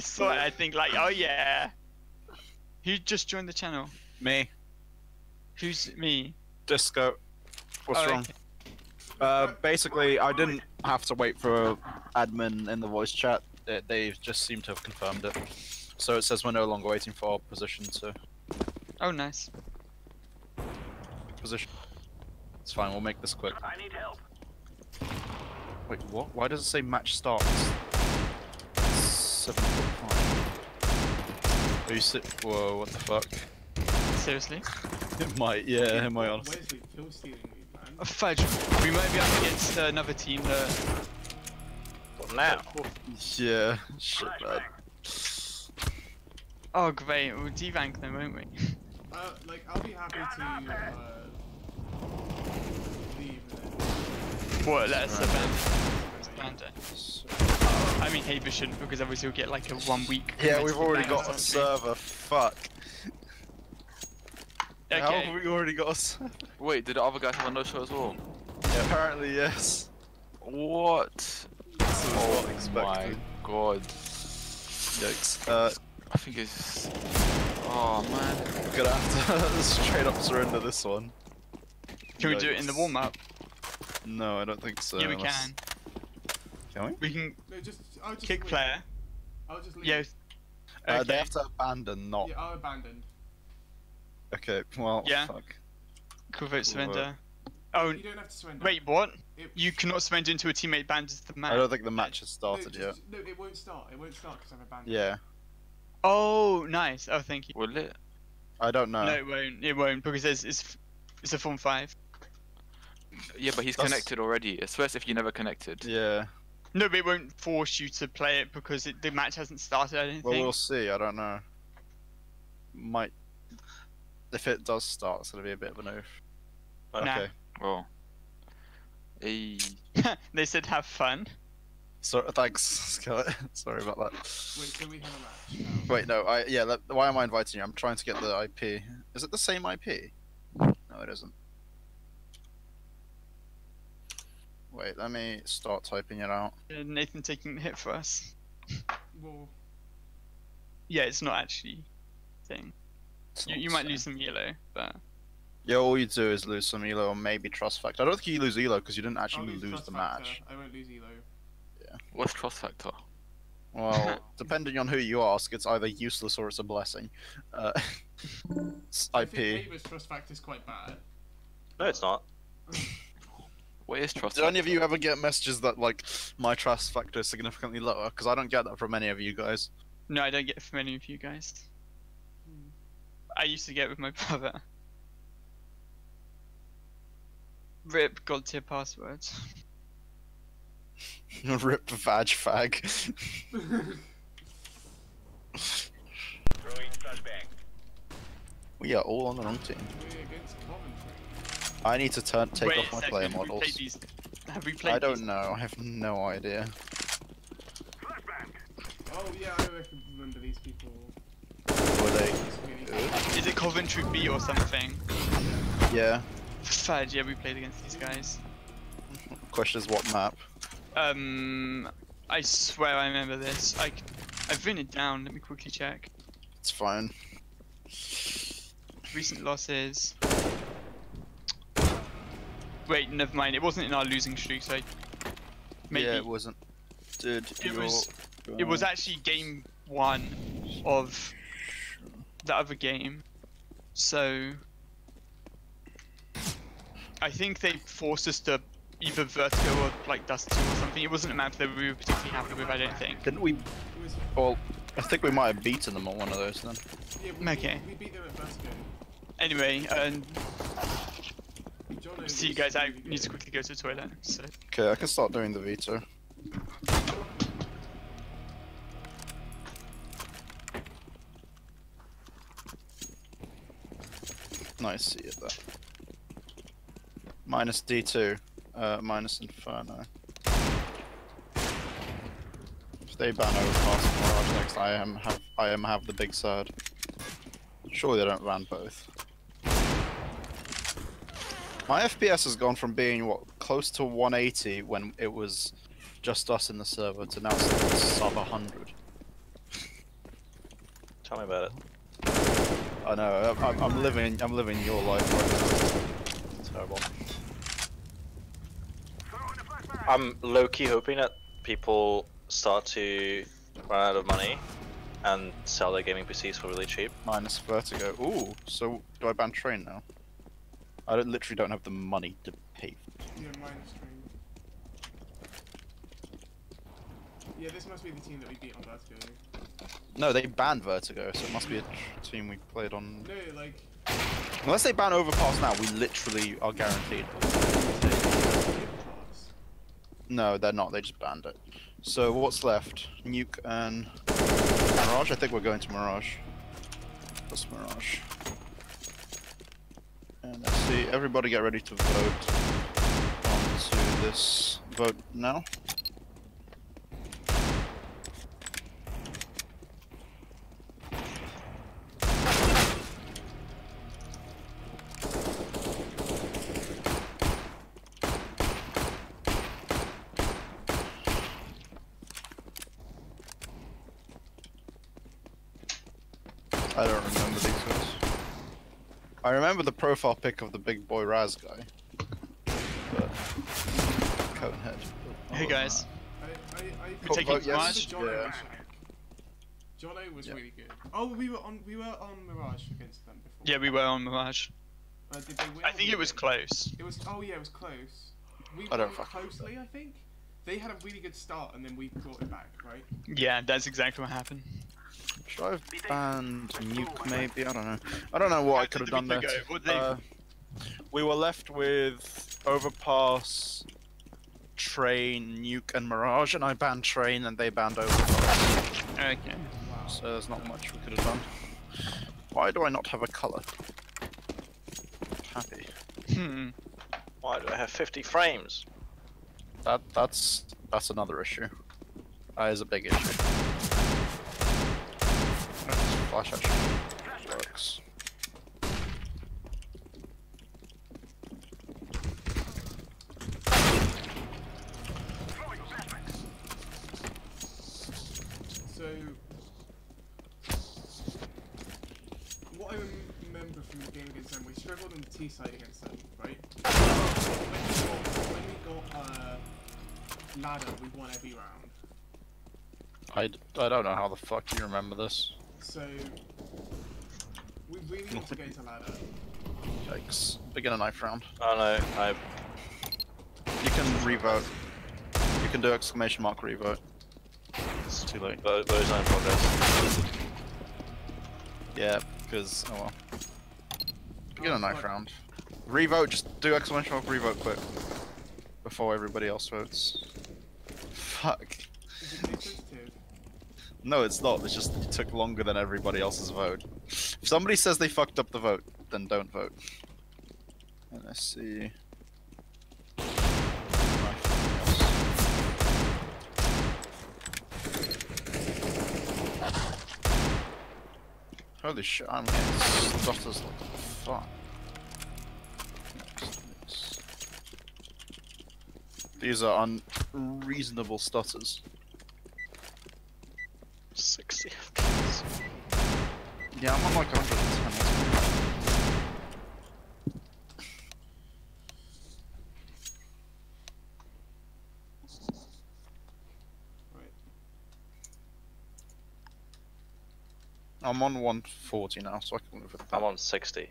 I saw it. I think like, oh yeah. Who just joined the channel? Me, Who's me? Disco. What's Oh, wrong? okay. Uh, basically, I didn't have to wait for admin in the voice chat. They, they just seem to have confirmed it. So it says we're no longer waiting for our position to Oh, nice. position. It's fine. We'll make this quick. I need help. Wait, what? Why does it say match starts? Seven forty-five. Are you sit? Whoa! What the fuck? Seriously? It might. Yeah. Am I honest? Wesley, kill stealing me, man. Oh, fudge. We might be up against uh, another team that. What now? Yeah. Shit, man. Oh, great. We'll devank them, won't we? Uh, like, I'll be happy to, uh, leave and. What? Let us Right. abandon. I mean, Haber shouldn't because obviously we'll get like a one week. Yeah, we've already got a server. Fuck. How have we already got a server? Wait, did the other guys have a no show as well? Yeah, apparently yes. What? This is not My expected. god. Yikes. Uh, I think it's. Oh man. we're gonna have to straight up surrender this one. Can we do it in the warm up? No, I don't think so. yeah, we unless- can. Can we? We can No, just, I'll just kick leave. player. I'll just leave. Yeah. Uh, they have to abandon, not. Yeah, I'll abandon. Okay, well, Yeah. fuck. Cool vote surrender. Oh, You don't have to surrender. wait, what? It, You cannot surrender until a teammate abandons the match. I don't think the match has no, started just- yet. No, it won't start. It won't start because I've abandoned. Yeah, Oh, nice. Oh, thank you. Will it? I don't know. No, it won't. It won't because it's it's, it's a form five. Yeah, but he's That's- connected already. It's worse if you never connected. Yeah, No, but it won't force you to play it because it, the match hasn't started. I don't well, think. we'll see. I don't know. Might. If it does start, it's gonna be a bit of an oof. Nah. Okay. Well. Hey. they said have fun. So thanks, Skillet. Sorry about that. Wait, so we have a match. now. Wait, no. I yeah. Let, why am I inviting you? I'm trying to get the IP. Is it the same IP? No, it isn't. Wait, let me start typing it out. Uh, Nathan taking the hit for us. Well, Yeah, it's not actually a thing. It's You, you might lose some yellow, but Yeah, all you do is lose some elo or maybe trust factor. I don't think you lose elo because you didn't I'll actually lose, lose the factor. match. I won't lose Elo. Yeah. What's trust factor? Well, depending on who you ask, it's either useless or it's a blessing. Uh, it's I think IP. Haber's trust factor is quite bad. No, it's not. What is trust Did any of you ever get messages that like my trust factor is significantly lower? Because I don't get that from any of you guys. no, I don't get it from any of you guys. I used to get it with my brother. Rip god tier passwords. Rip vag fag. Throwing we are all on the wrong team. We're against Coventry. I need to turn take Wait off my second, player have we models. played these? Have we played I don't these? know. I have no idea. Oh yeah, I remember these people. Were they It's really good? Is it Coventry B or something? Yeah. Fudge, yeah, we played against these guys. Question is what map? Um, I swear I remember this. I, I've written it down. Let me quickly check. It's fine. Recent losses. Wait, never mind. It wasn't in our losing streak, so maybe Yeah, it wasn't. Dude, It you're was- it was actually game one of the other game. So I think they forced us to either Vertigo or like Dust 2 or something. It wasn't a map that we were particularly happy with, I don't think. Didn't we? Well, I think we might have beaten them on one of those then. yeah, we, Okay. we, we beat them at Vertigo. Anyway, um, John see you guys. I need to quickly go to the toilet. So Okay, I can start doing the veto. Nice, see it there. Minus D2, uh, minus Inferno. If they ban Overpass Mirage next, I am have I am have the big side. Surely they don't ban both. My FPS has gone from being what close to 180 when it was just us in the server to now sub 100. Tell me about it. I know. I'm, I'm, living. I'm living your life right now. Terrible. I'm low key hoping that people start to run out of money and sell their gaming PCs for really cheap. Minus vertigo. Ooh. So do I ban train now? I don't, literally don't have the money to pay. Yeah, minus train. Yeah, this must be the team that we beat on Vertigo. No, they banned vertigo, so it must be a team we played on. No, like. Unless they ban overpass now, we literally are guaranteed. No, they're not. They just banned it. So what's left? Nuke and Mirage. I think we're going to Mirage. What's Mirage? And let's see. Everybody, get ready to vote onto this vote now. I don't remember these guys. I remember the profile pic of the big boy Raz guy. But Conehead. Hey guys, I, I, I we Cool, taking vote yes. Mirage? Jono Yeah. was shank. Jono was Yeah. really good. Oh, we were on we were on Mirage against them before. Yeah, we were on Mirage. Uh, did they win I or think we it was win? close. It was. Oh yeah, it was close. We I don't won fucking closely, I think. They had a really good start, and then we brought it back, right? Yeah, that's exactly what happened. Should I have banned Nuke maybe? I don't know. I don't know what How I could have done there. go? What did they- Uh, we were left with Overpass, Train, Nuke, and Mirage, and I banned Train and they banned Overpass. Okay. Wow. So there's not much we could have done. Why do I not have a colour? Happy. Hmm. Why do I have 50 frames? That that's that's another issue. That is a big issue. Flash actually works. So, what I remember from the game against them, we struggled on the T side against them, right? When we got, when we got uh, ladder, we won every round. I, d- I don't know how the fuck you remember this. So, we really need to get to ladder. Yikes. Begin a knife round. Oh no, I You can revote. You can do exclamation mark revote. It's too late. vote those are in progress. Yeah, because oh well. Begin Oh, a knife fuck. round. Revote. Just do exclamation mark revote quick before everybody else votes. Fuck. Is it case sensitive? No, it's not. It's just it took longer than everybody else's vote. If somebody says they fucked up the vote, then don't vote. Let's see. Holy shit, I'm getting stutters like fuck. These are unreasonable stutters. 60 FPS. Yeah, I'm on like 110. Right. I'm on 140 now, so I can live with that. I'm on 60.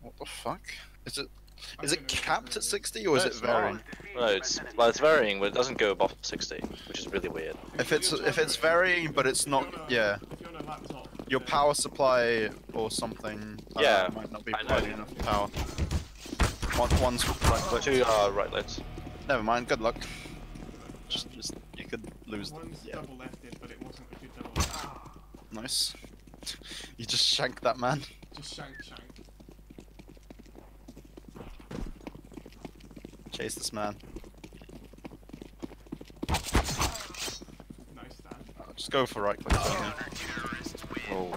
What the fuck? Is it I is it capped at 60 or is it varying? No, it's well, it's varying, but it doesn't go above 60, which is really weird. If it's if it's varying but it's not yeah, If you're on a laptop. your power supply or something uh, Yeah, might not be I providing enough power. One, one's right click. Two are right lids. Never mind, good luck. Just just you could lose One's yeah, double lefted, but it wasn't a good double left. nice. You just shanked that man. Just shank, shank. Chase this man. Nice stand. Uh, just go for right click. only. Oh.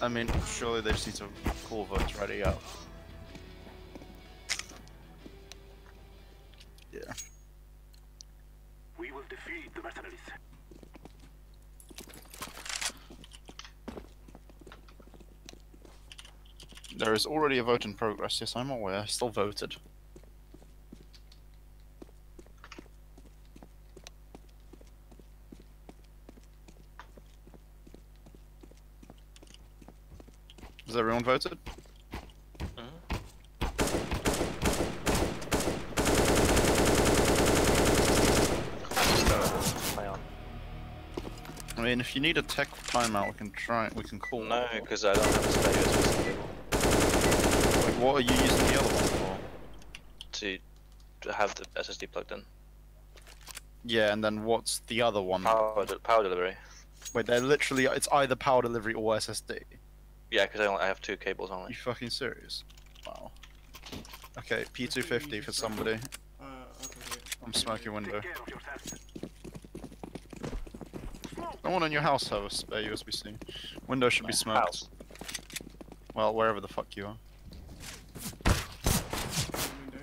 I mean, surely they just need to call votes ready up. Yeah. We will There is already a vote in progress. Yes, I'm aware. I still voted. Has everyone voted? I mean, if you need a tech timeout, we can try. We can call. No, because I don't have a Like, what are you using the other one for? to to have the SSD plugged in. Yeah, and then what's the other one? Power, power delivery. Wait, they're literally. It's either power delivery or SSD. Yeah, because I, only- I have two cables Are only. you fucking serious? Wow. Okay, P250 for somebody. Uh, okay. I'm smoking window. No one in your house have a spare USB-C. Window should be smoked. House. Well, wherever the fuck you are. Window.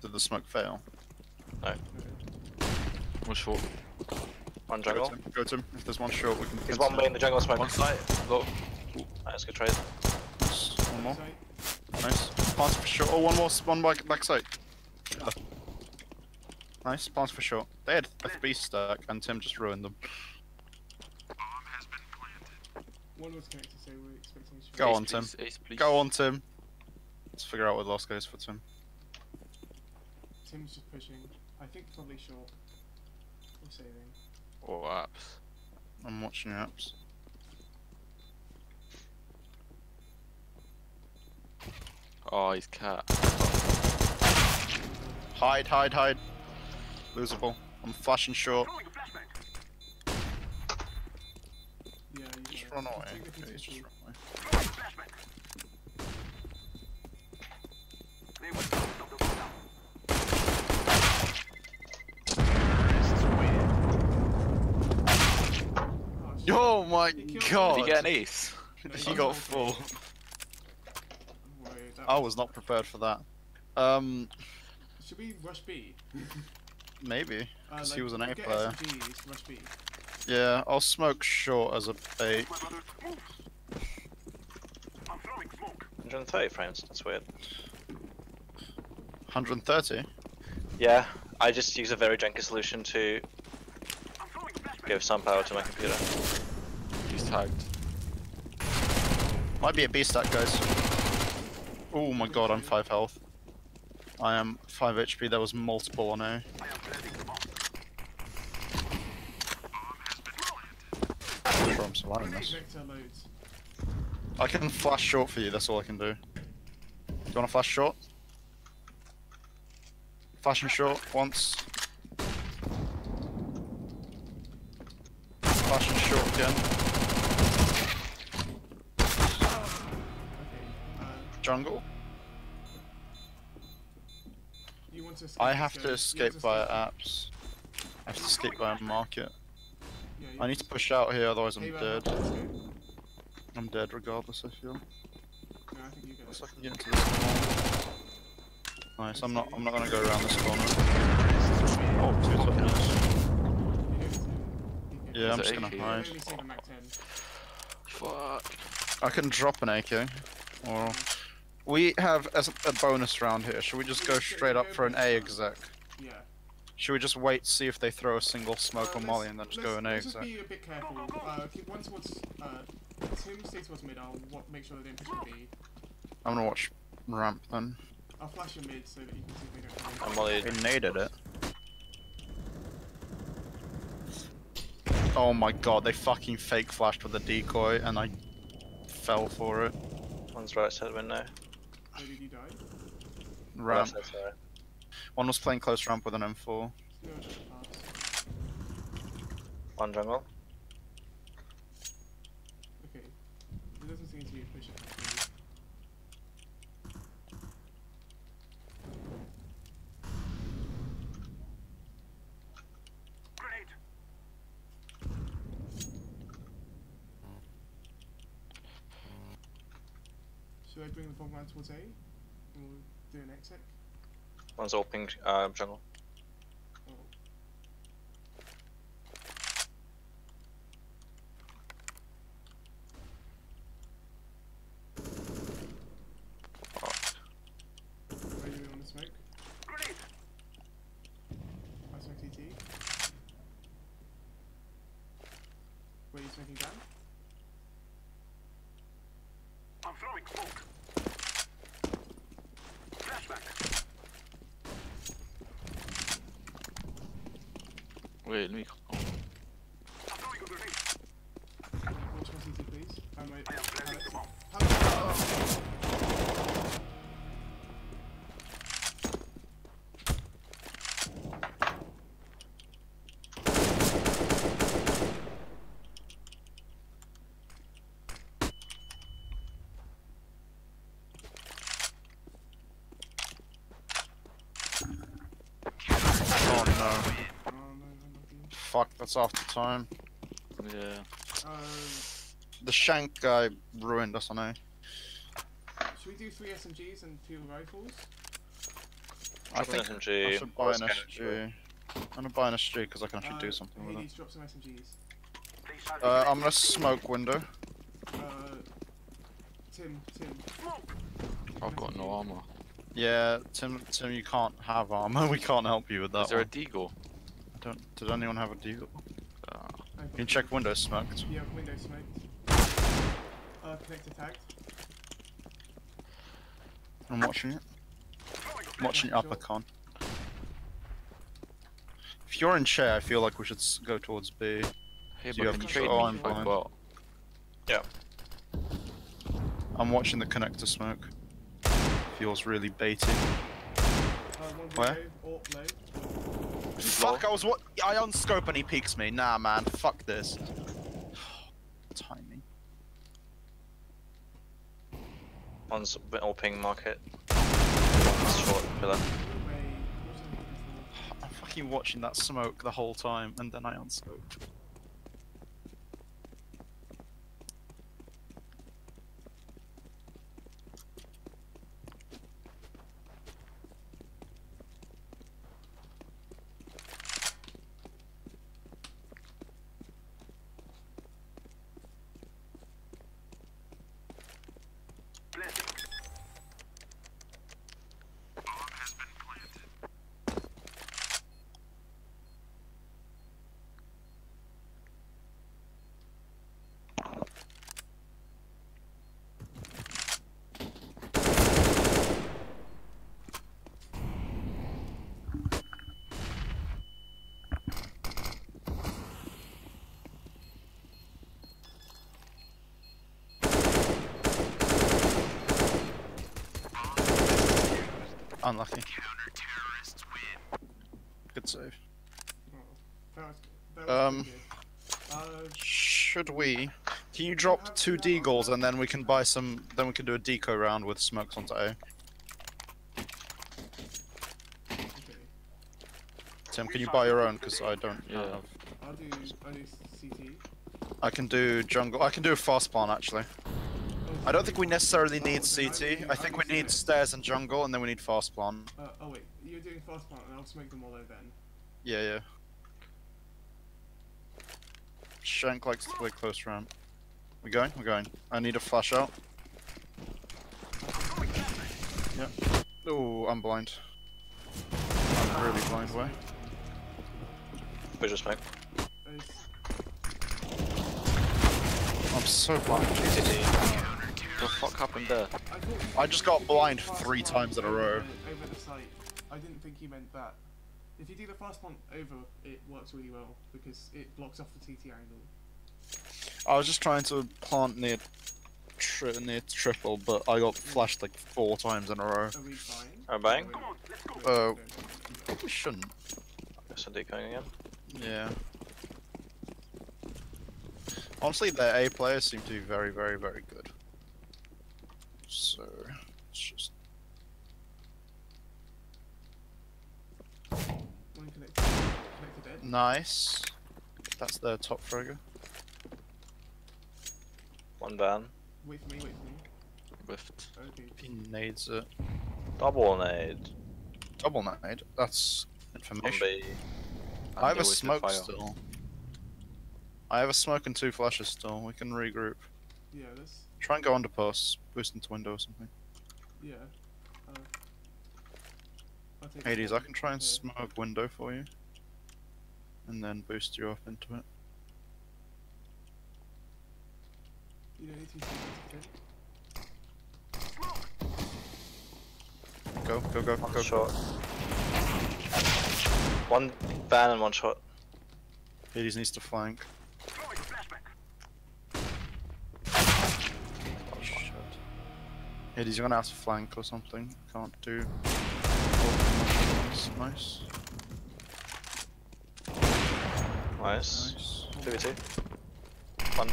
Did the smoke fail? No. One short. One Go jungle. to him. Go to him. If there's one short, we can. He's one way in the jungle smoke. One side. Look. Nice, good trade. Nice. One more. Nice. Pass for short. Oh, one more. One back, back side. Uh, Nice. Pass for short. They had a beast stack, and Tim just ruined them. One was connected, so we're expecting. Go on, Tim. Ace. Go on, Tim. Let's figure out where the last goes for Tim. Tim's just pushing. I think probably short. Or saving. Or apps. I'm watching apps. Oh, he's cat. Hide, hide, hide. Losable. I'm flashing short. Yeah, you Just run it. away. Take the Please, P250. just run away. Oh. My god! Did he get an ace? No, he he got got full. I was not prepared for that. Um, Should we rush B? maybe. Uh, 'Cause he was an A player. SMG, rush B. Yeah, I'll smoke short as a bait. 130 frames. That's weird. 130? Yeah, I just use a very janky solution to give some power to my computer. He's tagged. Might be a B stack, guys. Oh my god, I'm 5 health. I am 5 HP, there was multiple on A. I'm sure I'm surviving Grenade this. vector loads. I can flash short for you, that's all I can do. Do you wanna flash short? Flashing short, once. Okay. Uh, Jungle? I have to escape via apps. I have to escape via market. Yeah, I need to push out here, otherwise I'm dead. I'm dead regardless, I feel. No, I think you get Unless. I can get into this corner. Nice, I'm not I'm not gonna go around this corner. Oh, two You nice. know it's him. You can- Yeah, I'm just it gonna AK? You hide. only save Mac 10. Fuck. I can drop an AK. Or we have as a bonus round here. Should we just go straight up for an A exec? Yeah. Should we just wait, see if they throw a single smoke Uh, on Molly and then just go an A let's just exec? be a bit careful. Uh, keep one towards. Uh, Tim, stay towards mid. I'll wa- make sure they don't push the B. I'm gonna watch ramp then. I'll flash your mid so that you can see if they don't. I'm molly. They naded it. Oh my god, they fucking fake flashed with a decoy and I fell for it. One's right side window. Where did you die? Ramp. Side. One was playing close ramp with an M4. No, I just passed. One jungle. Okay. There doesn't seem to be a push at B. Should I bring the bomb towards A? And we'll do an exec? One's pink uh, jungle. Or CT. Wait, he's making down? Wait, let me. Oh, Watch my CT, please. Um, wait, Alex. Alex. Oh no. Oh no, no, no, Fuck, that's after time. yeah. Um, The shank guy ruined us, I know. should we do three SMGs and two rifles? I Drop an think I SMG should or buy an scanner, SG. I'm gonna buy an SG because I can actually Uh, do something with it. Drop some SMGs. Uh, I'm gonna smoke window. Uh, Tim, Tim. I've got no armor. Yeah, Tim, Tim, you can't have armor. We can't help you with that Is there a one. deagle? I don't. Did anyone have a deal? I've Can you check window smoked? Yeah, window smoked. Uh, connector tagged. I'm watching it. I'm watching Sure. upper con. If you're in chair, I feel like we should go towards B. hey, Do you have can you control? trade Oh, I'm blind. go out? I'm watching the connector smoke. Feels really baity. Uh, one Where? Window, or low. Fuck! I was what? I unscope and he peeks me. Nah, man. Fuck this. Timing. One's a bit all ping market. One's short pillar. Wait, what's the name I'm fucking watching that smoke the whole time, and then I unscoped. Unlucky. Good save. Oh, that was, that was Um, pretty good. Uh, Should we? Can you drop two deagles and then we can buy some? Then we can do a deco round with smokes onto A. Tim, can you buy your own? Because I don't Yeah. have. I'll do, I'll do CT. I can do jungle. I can do a fast plan actually. I don't think we necessarily need Oh, CT. I'll I think I'll we need Smith. stairs and jungle, and then we need fast plan. Uh, oh wait, you're doing fast plant and I'll smoke them all over then. Yeah, yeah. Shank likes to play close round. We going? We're going. I need a flash out. Yeah. Oh, I'm blind. I'm really blind. Why? Visual smoke. It's, I'm so blind. What the fuck happened there? I, I just got blind three times in a row. Over the site. I didn't think you meant that. If you do the fast plant over, it works really well because it blocks off the TT angle. I was just trying to plant near tri near triple, but I got flashed like four times in a row. Are we buying? Are we buying? Uh, wait, wait. Probably shouldn't. I Guess I'm decoing again. Yeah. Honestly, their A players seem to be very, very, very good. So, it's just One connected, connected dead. nice. That's their top fragger. One van. Wait for me, wait for me. Whiffed. Okay. He nades it. Double nade. Double nade. That's One information. B. I have a smoke still. I have a smoke and two flashes still. We can regroup. Yeah, let's. Try and go under post, boost into window or something. Yeah. Uh, I'll take Hades, I can try and Okay. smoke window for you. and then boost you up into it. You don't need to use it, okay? Go, go, go, One go. short. One van and one shot. Hades needs to flank. Oh shit. Hades, you're gonna have to flank or something. Can't do. Nice, nice, Nice. nice. 2v2. One.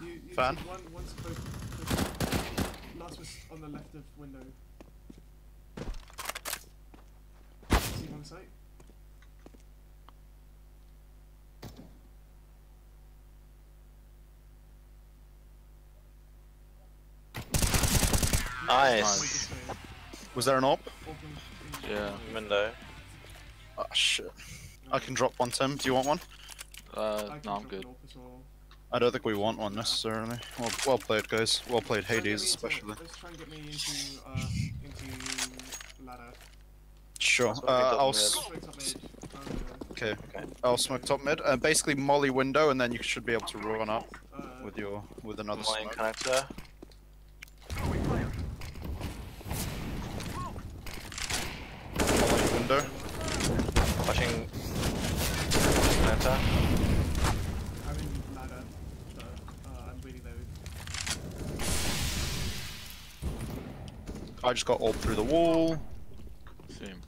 You, you Fan? One, one's close, close. Last was on the left of window. See him on site? Nice. Was there an op? Open in- Yeah. Window. Ah, shit. I can drop one, Tim. Do you want one? I Uh, no, I'm good. an AWP as well. I don't think we want one necessarily. Well, well played, guys. Well played, Try and get Hades into- especially. Let's try and get me into, uh, into ladder. Sure. That's what we Uh, I'll. in the s- Smoke top mid. Okay. Okay. I'll smoke top mid. Uh, basically, molly window, and then you should be able to run up uh, with your with another Line smoke. connector. Window. Watching connector. I'm in ladder, but uh, I'm really low. I just got all through the wall. Same.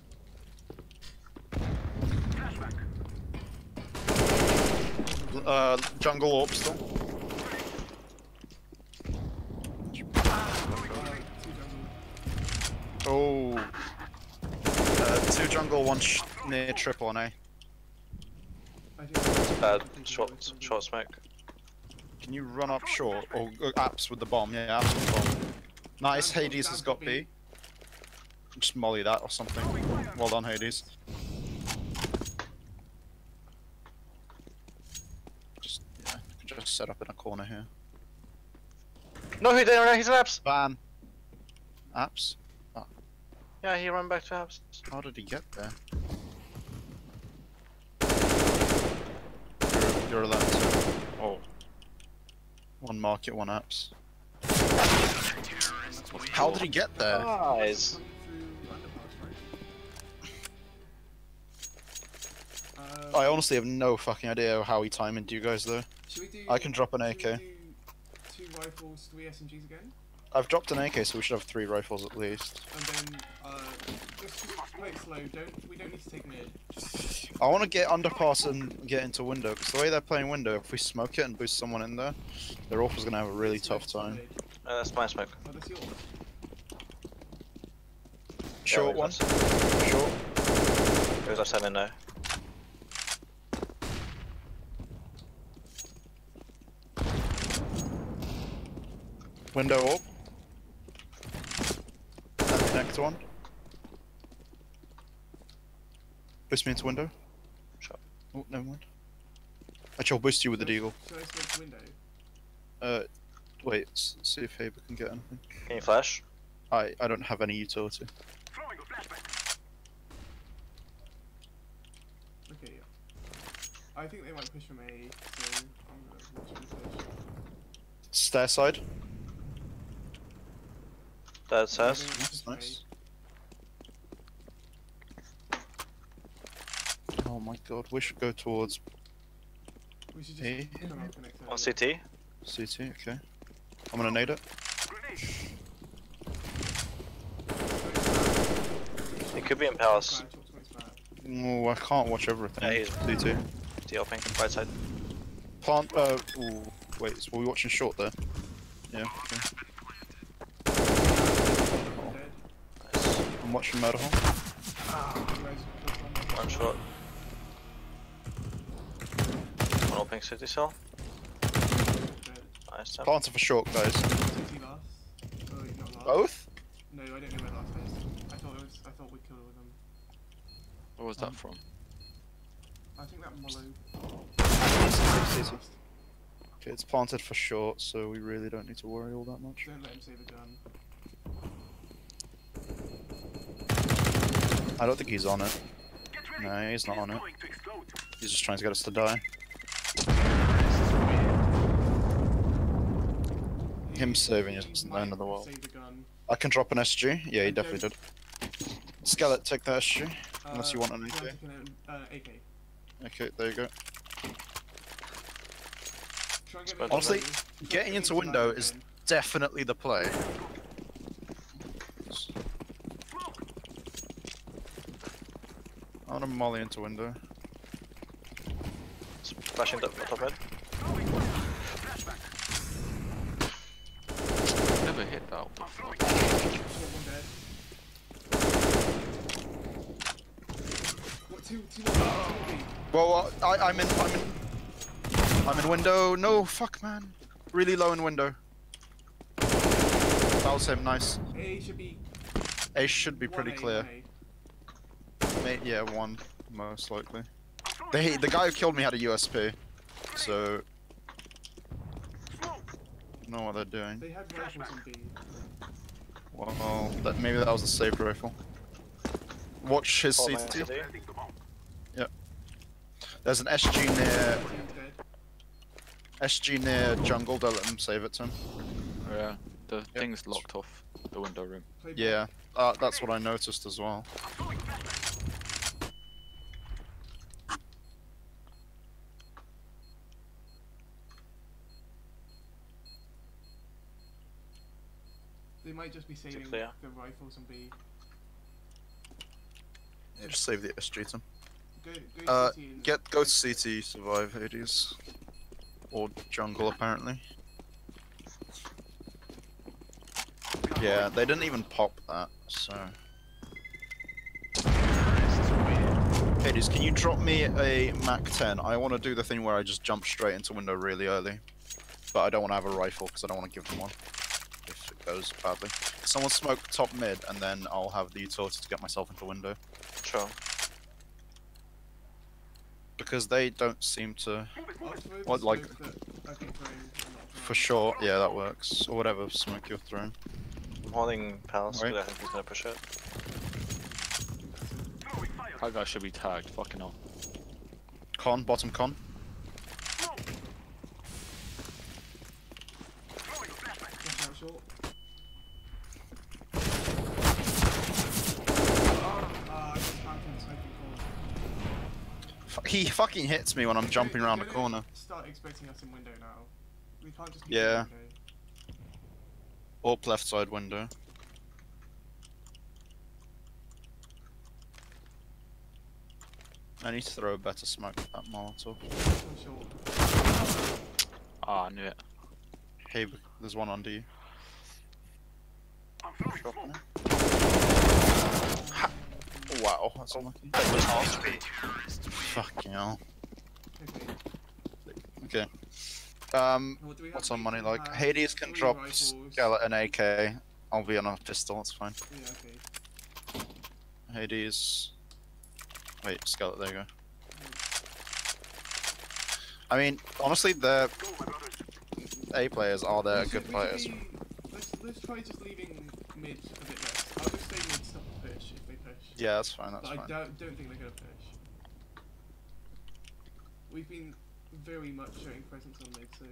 Uh, jungle orb still. Two jungle. Oh. Two jungle, one sh near triple on A. I think Uh, short, it's gonna be- short smoke. Can you run up short? Or uh, apps with the bomb? Yeah, apps with the bomb. Nice, Hades has got B. B. Just molly that or something. Well done, Hades. Just, yeah, just set up in a corner here. No, he didn't. He's an apps. Ban. Apps? Yeah, he ran back to apps. How did he get there? You're, you're allowed to. Oh. One market, one apps. How did he get there? Nice. Coming through underpass, right? Uh, I honestly have no fucking idea how he timed you guys though. should we do, I can drop an AK. do Two rifles, three SMGs again, I've dropped an AK, so we should have three rifles at least. and then uh, just, just play slow. Don't we don't need to take mid. I want to get underpass and get into window, because the way they're playing window, if we smoke it and boost someone in there, their orphan's gonna have a really Smoke tough to time. mid. Uh, that's my smoke. Oh, that's yours. Short Yeah, one. that's- Short. It was outside window. Window up. And the next one. Boost me into window. Sure. Oh, never mind. Actually, I'll boost you with the deagle. Should I smoke window? Uh, wait, see if Haber can get anything. Can you flash? I, I don't have any utility. Okay, yeah. I think they might push from A, so I'm gonna watch them push. Stair side. That Yeah, says. they Nice, push from nice. Oh my god, we should go towards We should just A. come On. CT. CT, okay. I'm gonna nade it. It could be in palace. Crouch, talk to his back. Oh, I can't watch everything. Yeah, he's- CT. CT opening. Right side. Plant, uh, ooh, wait, so we're watching short there? Yeah, okay. Dead. Nice. I'm watching Murder Hole. You guys talk on that. One shot. One opening city cell. Dead. Nice. Tim. Planted for short, guys. Last. Oh, not last. Both? No, I don't know where last is. I thought it was. I thought we killed all of them. Where was that um, from? I think that Mollo. Okay, it's planted for short, so we really don't need to worry all that much. Don't let him save a gun. I don't think he's on it. No, he's not on it. He's just trying to get us to die. Him saving He isn't the end of the world. Save the gun. I can drop an SG. Yeah, he definitely did. Skeleton, take the SG. Unless you want an AK. AK. Okay, there you go. Try and get But me honestly, into- try and getting into window is- Definitely the play. I want to molly into window. Flashing top, top mid. Never hit that. What the fuck? Shot one dead. What, two, two more B, two more Well, I, I'm in. I'm in. I'm in window. No, fuck, man. Really low in window. That was him. Nice. A should be A should be one pretty A, clear. One Mate, yeah, one most likely. They, the guy who killed me had a USP, so know what they're doing. They had rifles on Well, that maybe that was a saved rifle. Watch his Four man CT. city. There's an SG near SG near jungle. Don't let them save it to him. Yeah, the thing's locked off the window room. Yeah, uh, that's what I noticed as well. They might just be saving clear? the rifles and be. Yeah, just save the SG to. Go, go Uh, Get go to CT, survive Hades. Or jungle apparently. Yeah, they didn't even pop that, so. Hades, can you drop me a Mac 10? I want to do the thing where I just jump straight into window really early. But I don't want to have a rifle because I don't want to give them one. If it goes badly. Someone smoke top mid and then I'll have the utility to get myself into window. Sure. Because they don't seem to I'll throw the What, like- smoke that- okay, throwing, I'm not For sure, yeah, that works. Or whatever smoke you're throwing. I'm holding Palace, Right. but I think he's gonna push it. That guy should be tagged. Fucking hell. Con, bottom con. Flash out short. Ah, I just found him smoking corner. F- He fucking hits me when I'm jumping around the corner. Start expecting us in window now. We can't just keep Yeah. in window. Up left side window. I need to throw a better smoke at that Molotov. One short. Ah, I knew it. Hey, there's one under you. Ha- Wow, that's unlucky. Fucking hell. Okay. Okay. Um, What what's our money like? Hades can drop skeleton AK. I'll be on a pistol, it's fine. Yeah, okay. Hades. Wait, skeleton, there you go. I mean, honestly, the A players are there good players. Let's, let's try just leaving mid a bit less. I'll just say mid stop the push if they push. Yeah, that's fine, that's but I don't, don't think they're gonna push. We've been very much showing presence on mid, so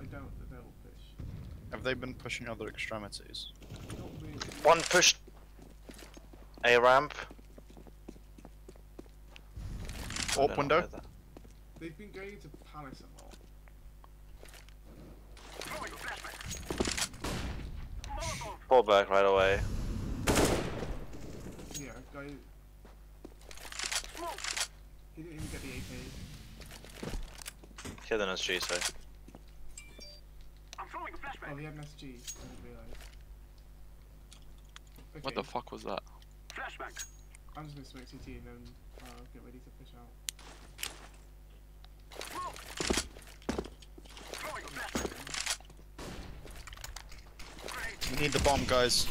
I doubt that they'll push. Have they been pushing other extremities? Not really. One pushed A ramp. I don't Up know window? They've been going to Palace a lot. Pull back right away. Yeah, guy. He didn't even get the AK. He had an SG, so. Oh, he had an SG. I didn't realise. Okay, What the fuck was that? Flashback! I'm just gonna smoke CT and then uh, get ready to push out. We need the bomb, guys.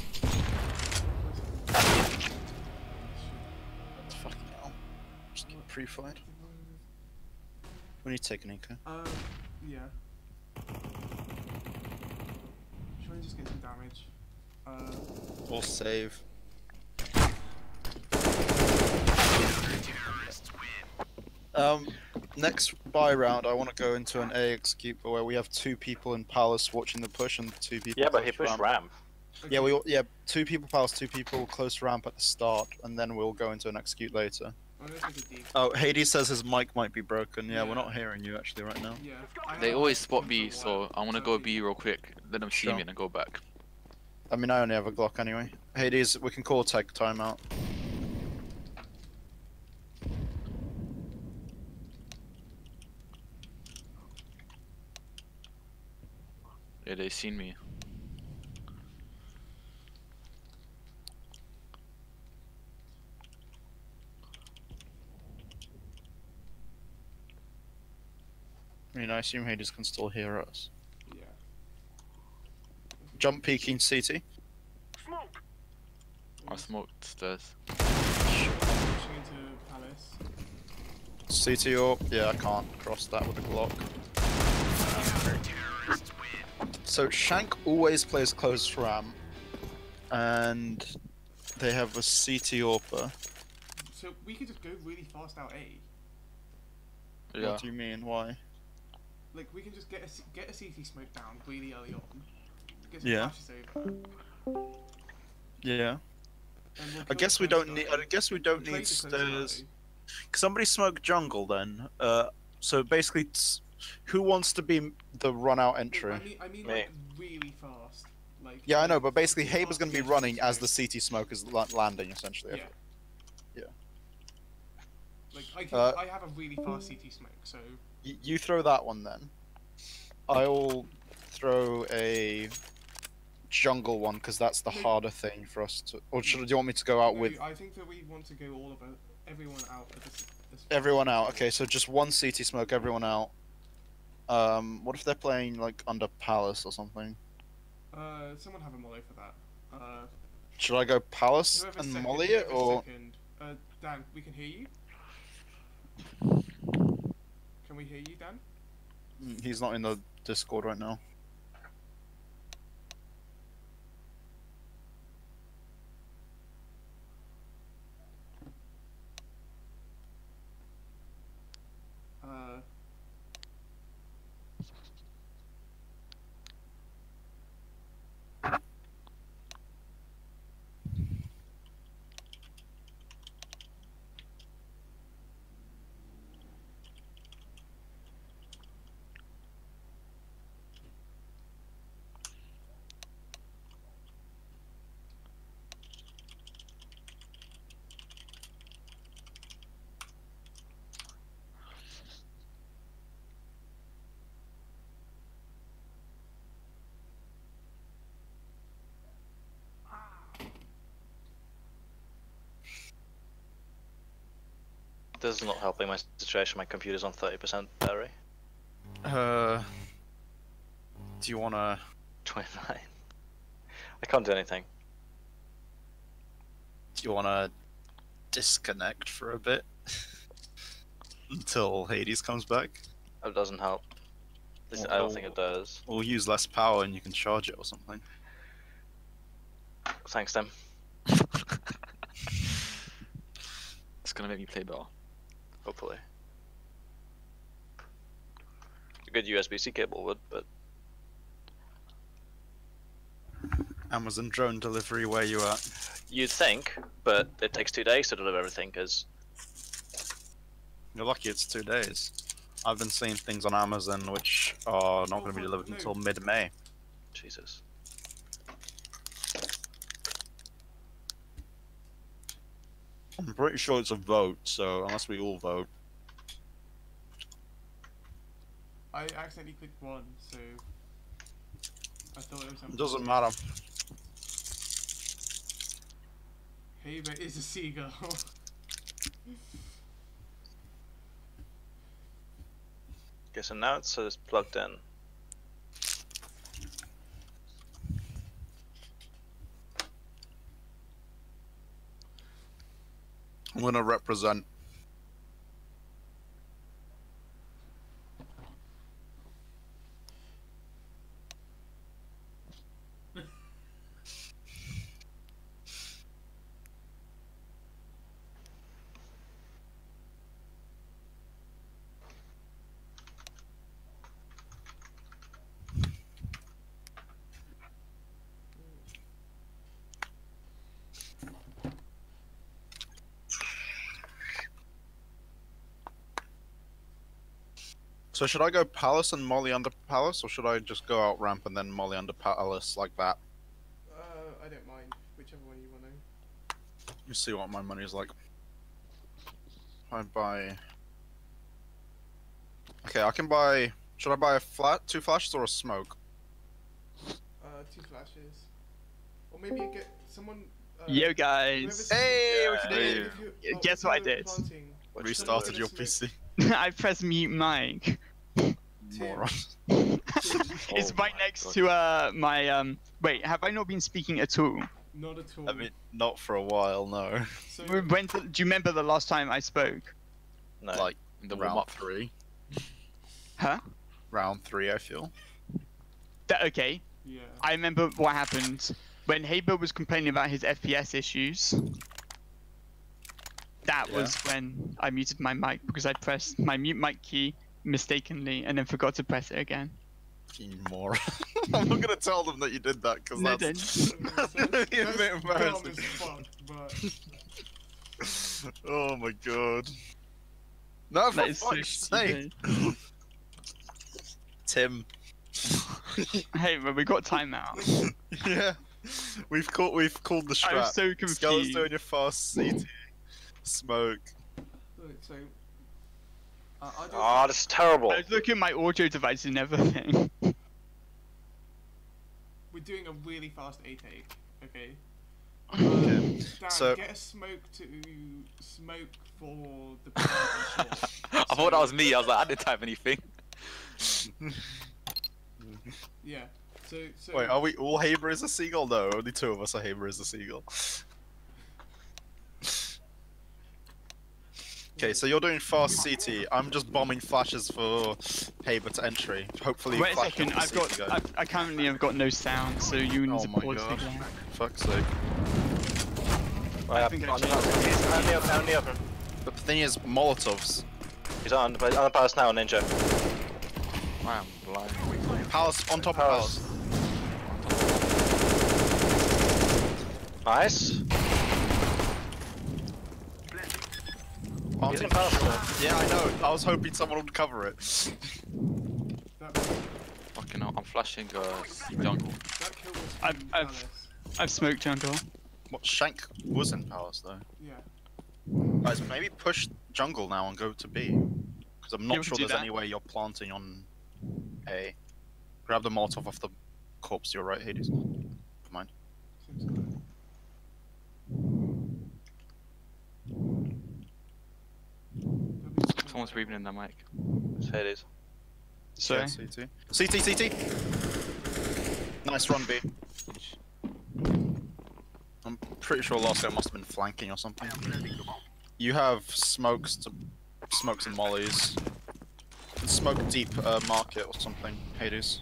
Just get pre-fired. We need to take an eco. Um, yeah. Try and just get some damage. Uh, Or save. Um, next buy round, I want to go into an A execute where we have two people in palace watching the push and two people. Yeah, but he pushed ramp. ramp. Yeah, we all, yeah two people palace, two people close ramp at the start, and then we'll go into an execute later. I'm gonna take a deep. Oh, Hades says his mic might be broken. Yeah, Yeah. we're not hearing you actually right now. Yeah. They always spot for B, a so while, I want to go B real quick. Let them see Sure. me and then go back. I mean, I only have a Glock anyway. Hades, we can call tech timeout. Yeah, they seen me. I mean, I assume Hades can still hear us. Yeah. Jump peeking CT. Smoke! I smoked stairs. Pushing into palace. CT or yeah, I can't cross that with a Glock. So Shank always plays close ram, and they have a CT AWPer. So we could just go really fast out A. Yeah. What do you mean? Why? Like we can just get a C- get a CT smoke down really early on. Get some Yeah. flashes over. Yeah. we'll I guess we don't need. I guess we don't need stairs. guy. Somebody smoke jungle then. Uh, so basically, s- who wants to be the run out entry? I mean, I mean Me. like really fast. Like Yeah, I know, but basically, really Haber's going to be running as the CT smoke is la- landing, essentially. Yeah. Yeah. Like I can, Uh, I have a really fast CT smoke, so Y- you throw that one then. I'll throw a jungle one because that's the No. harder thing for us to. Or should do you want me to go out no, with I think that we want to go all about everyone out at this, this everyone out? Okay, so just one CT smoke, everyone out. Um, what if they're playing like under palace or something? Uh, someone have a molly for that. Uh, Should I go palace and second, molly it or? second. Uh, Dan, we can hear you. Can we hear you, Dan? He's not in the Discord right now. Uh, This is not helping my situation. My computer's on 30% battery. Uh, do you want to? 29. I can't do anything. Do you want to disconnect for a bit until Hades comes back? It doesn't help. This- I don't think it does. We'll use less power and you can charge it or something. Thanks, Tim. It's gonna make me play better. Hopefully. A good USB-C cable would, but Amazon drone delivery, where you at? you'd think, but it takes two days to deliver everything because You're lucky it's two days. I've been seeing things on Amazon which are not going to be delivered until mid-May. Jesus. I'm pretty sure it's a vote, so unless we all vote. I accidentally clicked one, so I thought it was. It doesn't matter. Haber is a seagull. Okay, so now it says plugged in. I'm going to represent. So should I go palace and molly under palace, or should I just go out ramp and then molly under palace like that? Uh, I don't mind whichever one you want to. Let me see what my money's like. I buy. Okay, I can buy. Should I buy a flat, two flashes, or a smoke? Uh, two flashes, or maybe you get someone. Uh, Yo guys, Hey, we Yeah. can do it. if you- Yeah, guess what I did? planting, Restarted your PC. I pressed mute mic. Moron. it's Oh right my next God. to uh my um. Wait, have I not been speaking at all? Not at all. I mean, not for a while, no. so, When do you remember the last time I spoke? No. Like In the warm round up. three. Huh? Round three, I feel. That, okay, yeah. I remember what happened when Haber was complaining about his FPS issues. That Yeah. was when I muted my mic because I pressed my mute mic key mistakenly and then forgot to press it again. Fucking moron. I'm not gonna tell them that you did that because No, that's. then. That's gonna be a bit embarrassing. fuck, but oh my god. No, for That is so fuck's sake. Tim. Hey, but we got time now. yeah. We've called we've called the strap. I was strap. so Skelet's confused. doing your fast CT. Smoke. Right, so. Uh, I'll do Ah, this is terrible. I was looking at my audio device and everything. we're doing a really fast A take, okay? Okay. Dan, so- get a smoke to smoke for the people on. I thought that was me. I was like, I didn't type anything. Yeah. So, so Wait, are we all Haber is a seagull? No, only two of us are Haber is a seagull. Okay, so you're doing fast CT. I'm just bombing flashes for Haber to entry. Hopefully, Wait a flash second, I've got, CT guy. I've, I currently have got no sound, so you need Oh to my pause God. the game. Fuck's sake. Right, think I on the changed open. He's on the open, the open. The thing is, Molotovs. He's on, on the pass now, Ninja. I am blind. Palace on top of Palace. Palace. Nice. I'll He's in Palace. Yeah, I know. I was hoping someone would cover it. Fucking hell, I'm flashing uh, jungle. that kill was I've- I've- I've smoked jungle. What Shank was in Palace though. Yeah. Guys, maybe push jungle now and go to B. Because I'm not we sure there's that. any way you're planting on A. Grab the Molotov off the corpse to your right, Hades. Never mind. Seems good. Someone's breathing in their mic. It's Hades. Sorry. Yeah, CT. CT, CT! Nice run, B. I'm pretty sure last guy must have been flanking or something. You have smokes to smokes and mollies. Smoke deep uh, market or something, Hades.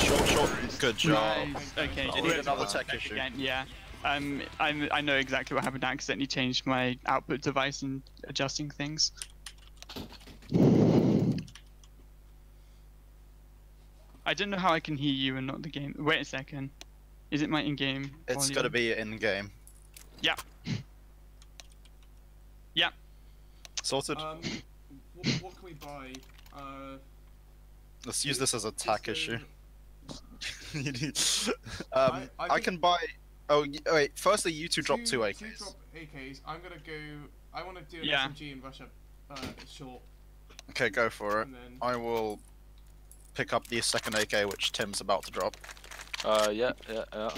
Short, short, good job. Nice. Okay. You need whoever another was tech issue. Again. Yeah. Um, I I know exactly what happened. I accidentally changed my output device and adjusting things. I don't know how I can hear you and not the game. Wait a second. Is it my in-game? It's gotta be in game. Yeah. Yeah. Sorted. Um, what, what can we buy? Uh, Let's use this as a let's tack issue. um, I- I, I can buy. Oh y- wait. Firstly, you two drop two Two AKs. drop AKs. I'm gonna go. I want to do an Yeah. SMG and rush up uh, short, Okay, go for it. then I will pick up the second AK, which Tim's about to drop. Uh, yeah, yeah, yeah.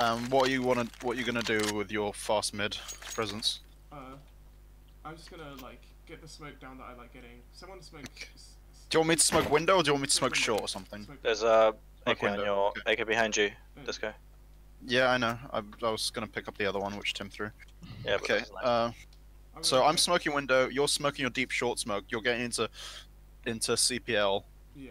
Um, what you wanna, what you gonna do with your fast mid presence? uh, I'm just gonna like get the smoke down that I like getting. Someone smoke. s- s- Do you want me to smoke window, or do you want me to smoke short or something? smoke- There's a AK on your. AK behind you. uh, Disco. Yeah, I know. I, I was gonna pick up the other one, which Tim threw. Yeah, Okay. Uh, so I'm smoking window. You're smoking your deep short smoke. You're getting into, into CPL, Yeah.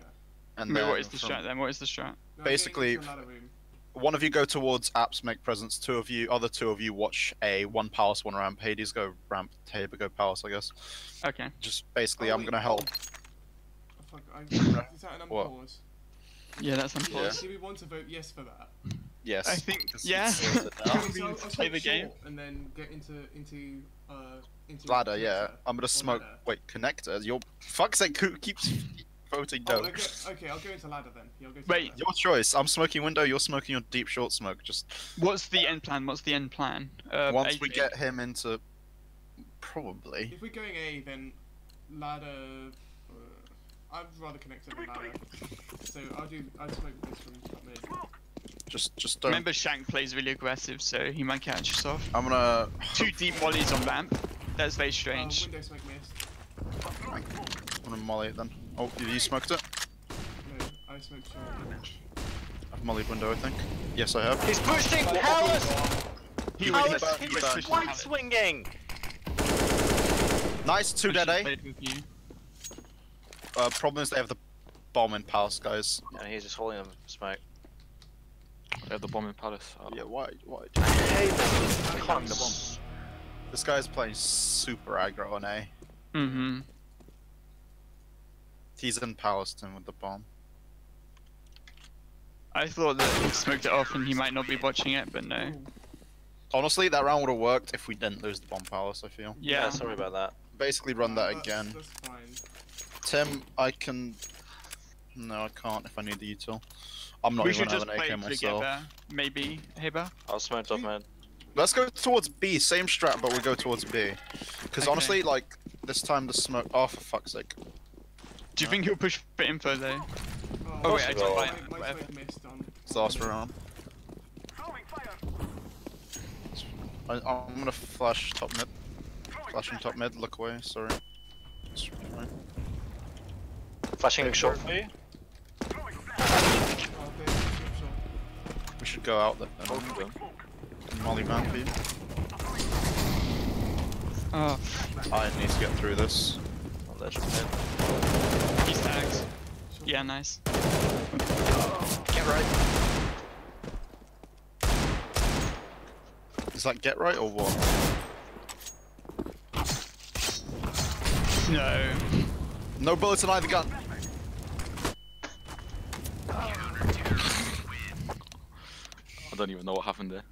and Wait, then what is the from- strat then? What is the strat? No, Basically, into another room. one of you go towards apps make presence two of you other two of you watch a one palace one ramp hades go ramp tabor go palace i guess Okay. just basically Oh, i'm wait, gonna help Oh, fuck, I, is that an What? unpause? Yeah, that's Yeah. Do we want to vote yes for that? Yes I think- It's- yeah. it's sorted now. Can we So I'll- I'll play the game? And then get into into uh Into Ladder, yeah. I'm gonna smoke. ladder. Wait, connector. Your fuck's sake, who keeps voting Oh, okay, okay, I'll go into ladder then. Yeah, I'll go to Wait, ladder. Your choice. I'm smoking window. You're smoking your deep short smoke. Just What's the end plan? What's the end plan? Uh, once we get him into, probably. If we're going A, then ladder. Uh, I'd rather connect it than ladder. So I'll do. I'd smoke this from top mid. Just, just don't. Remember, Shank plays really aggressive, so he might catch us off. I'm gonna. Two deep mollies on ramp. That's very Uh, strange. window smoke missed. I'm gonna molly it then. Oh, have you smoked it? No, I smoked short. I've mollied window, I think. Yes, I have. He's pushing Palace! He Palace, was he he was was white swinging! Nice, two dead, eh? Played with you. Uh, problem is they have the bomb in palace, guys. And he's just holding them smoke. They have the bomb in Palace. Oh. Yeah, why? Why? I hate this. Having the bomb. This guy's playing super aggro on A. Mm-hmm. He's in Palestine with the bomb. I thought that he smoked it off and he might not be watching it, but no. Honestly, that round would have worked if we didn't lose the bomb palace. I feel. Yeah, Yeah. sorry about that. Basically, run that That's- again. That's fine. Tim, I can. No, I can't if I need the util. I'm not we even should just having play AK myself. together. Maybe, Heba? I'll smoke top mid. Let's go towards B. Same strat, but we go towards B. Because Okay. honestly, like this time the smoke. Oh, for fuck's sake! Do you think he'll push for info though? Oh, Oh, wait, I my- don't my- buy it, my whatever. smoke missed on. It's the last round. I, I'm gonna flash top mid. Flashing top mid. Look away. Sorry. Flashing short for you? Oh, okay, sure, sure. We should go out there. Both of them. Molly man for you. Oh, I need to get through this. Oh, there's your mid. he's tagged. Yeah, nice. Get right. Is that get right or what? No. No bullets in either gun. I don't even know what happened there.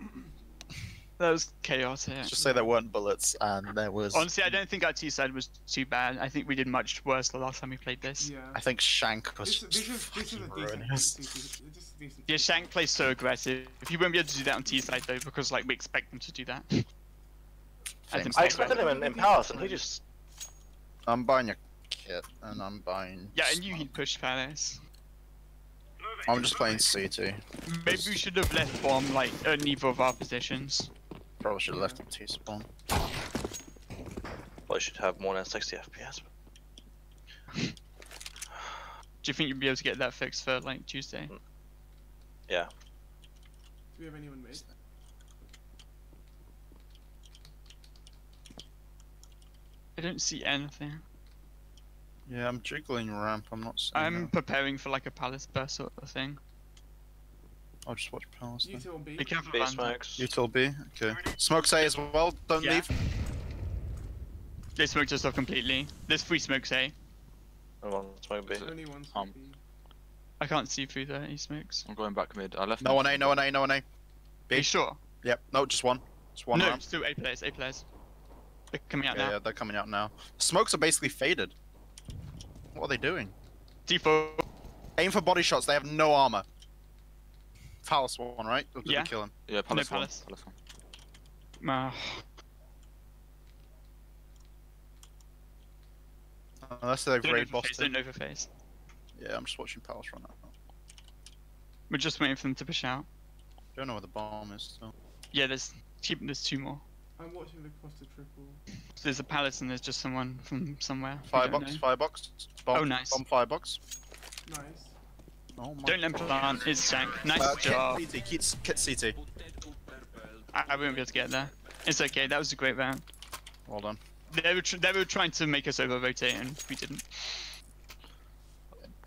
That was chaotic. Just say there weren't bullets and there was. Honestly, I don't think our T side was too bad. I think we did much worse the last time we played this. Yeah. I think Shank was This, this is this is a decent. ruining This us. is this is decent. Yeah, Shank plays so aggressive. If you won't be able to do that on T side though, because like we expect them to do that. I think I expected him in, in Palace and he just. I'm buying your kit and I'm buying. Yeah, I knew he'd push Palace. I'm just playing C2. Maybe we should have left bomb like at neither of our positions. Probably should have left the T spawn. Well, should have more than 60 FPS. Do you think you'd be able to get that fixed for like Tuesday? Mm. Yeah. Do we have anyone made? I don't see anything. Yeah, I'm jiggling ramp. I'm not. I'm that. preparing for like a Palace burst sort of thing. I'll just watch Palace. You then. two on B. Be careful, B Van. smokes. Util B. Okay. Smoke say as well. Don't Yeah. leave. They smoked us off completely. There's free smokes, eh? No one smoke B. Only one. Um, B. I can't see through there. He smokes. I'm going back mid. I left. No one A. No one A. No one A. Are you sure? Yep. No, just one. Just one no, ramp. still A players, A players. They're coming out Yeah, now. yeah, they're coming out now. Smokes are basically faded. What are they doing? Default. Aim for body shots. They have no armor. Palace one, right? Or did Yeah. we kill him? Yeah, Palace one. Palace. Palace one. Ah, Unless they've don't raid overface, bossed don't it. overface. Yeah, I'm just watching Palace run out. We're just waiting for them to push out. Don't know where the bomb is. So. Yeah, there's keep there's two more. I'm watching the Costa triple. So there's a palace and there's just someone from somewhere. we don't Firebox, firebox. Bomb, Oh, nice. Bomb firebox. Nice. Oh my Don't let him God. plant. It's Shank. Nice Uh, job. Kit CT, kit, kit CT. I, I won't be able to get there. It's okay. That was a great round. Well done. They were tr- they were trying to make us over rotate and we didn't.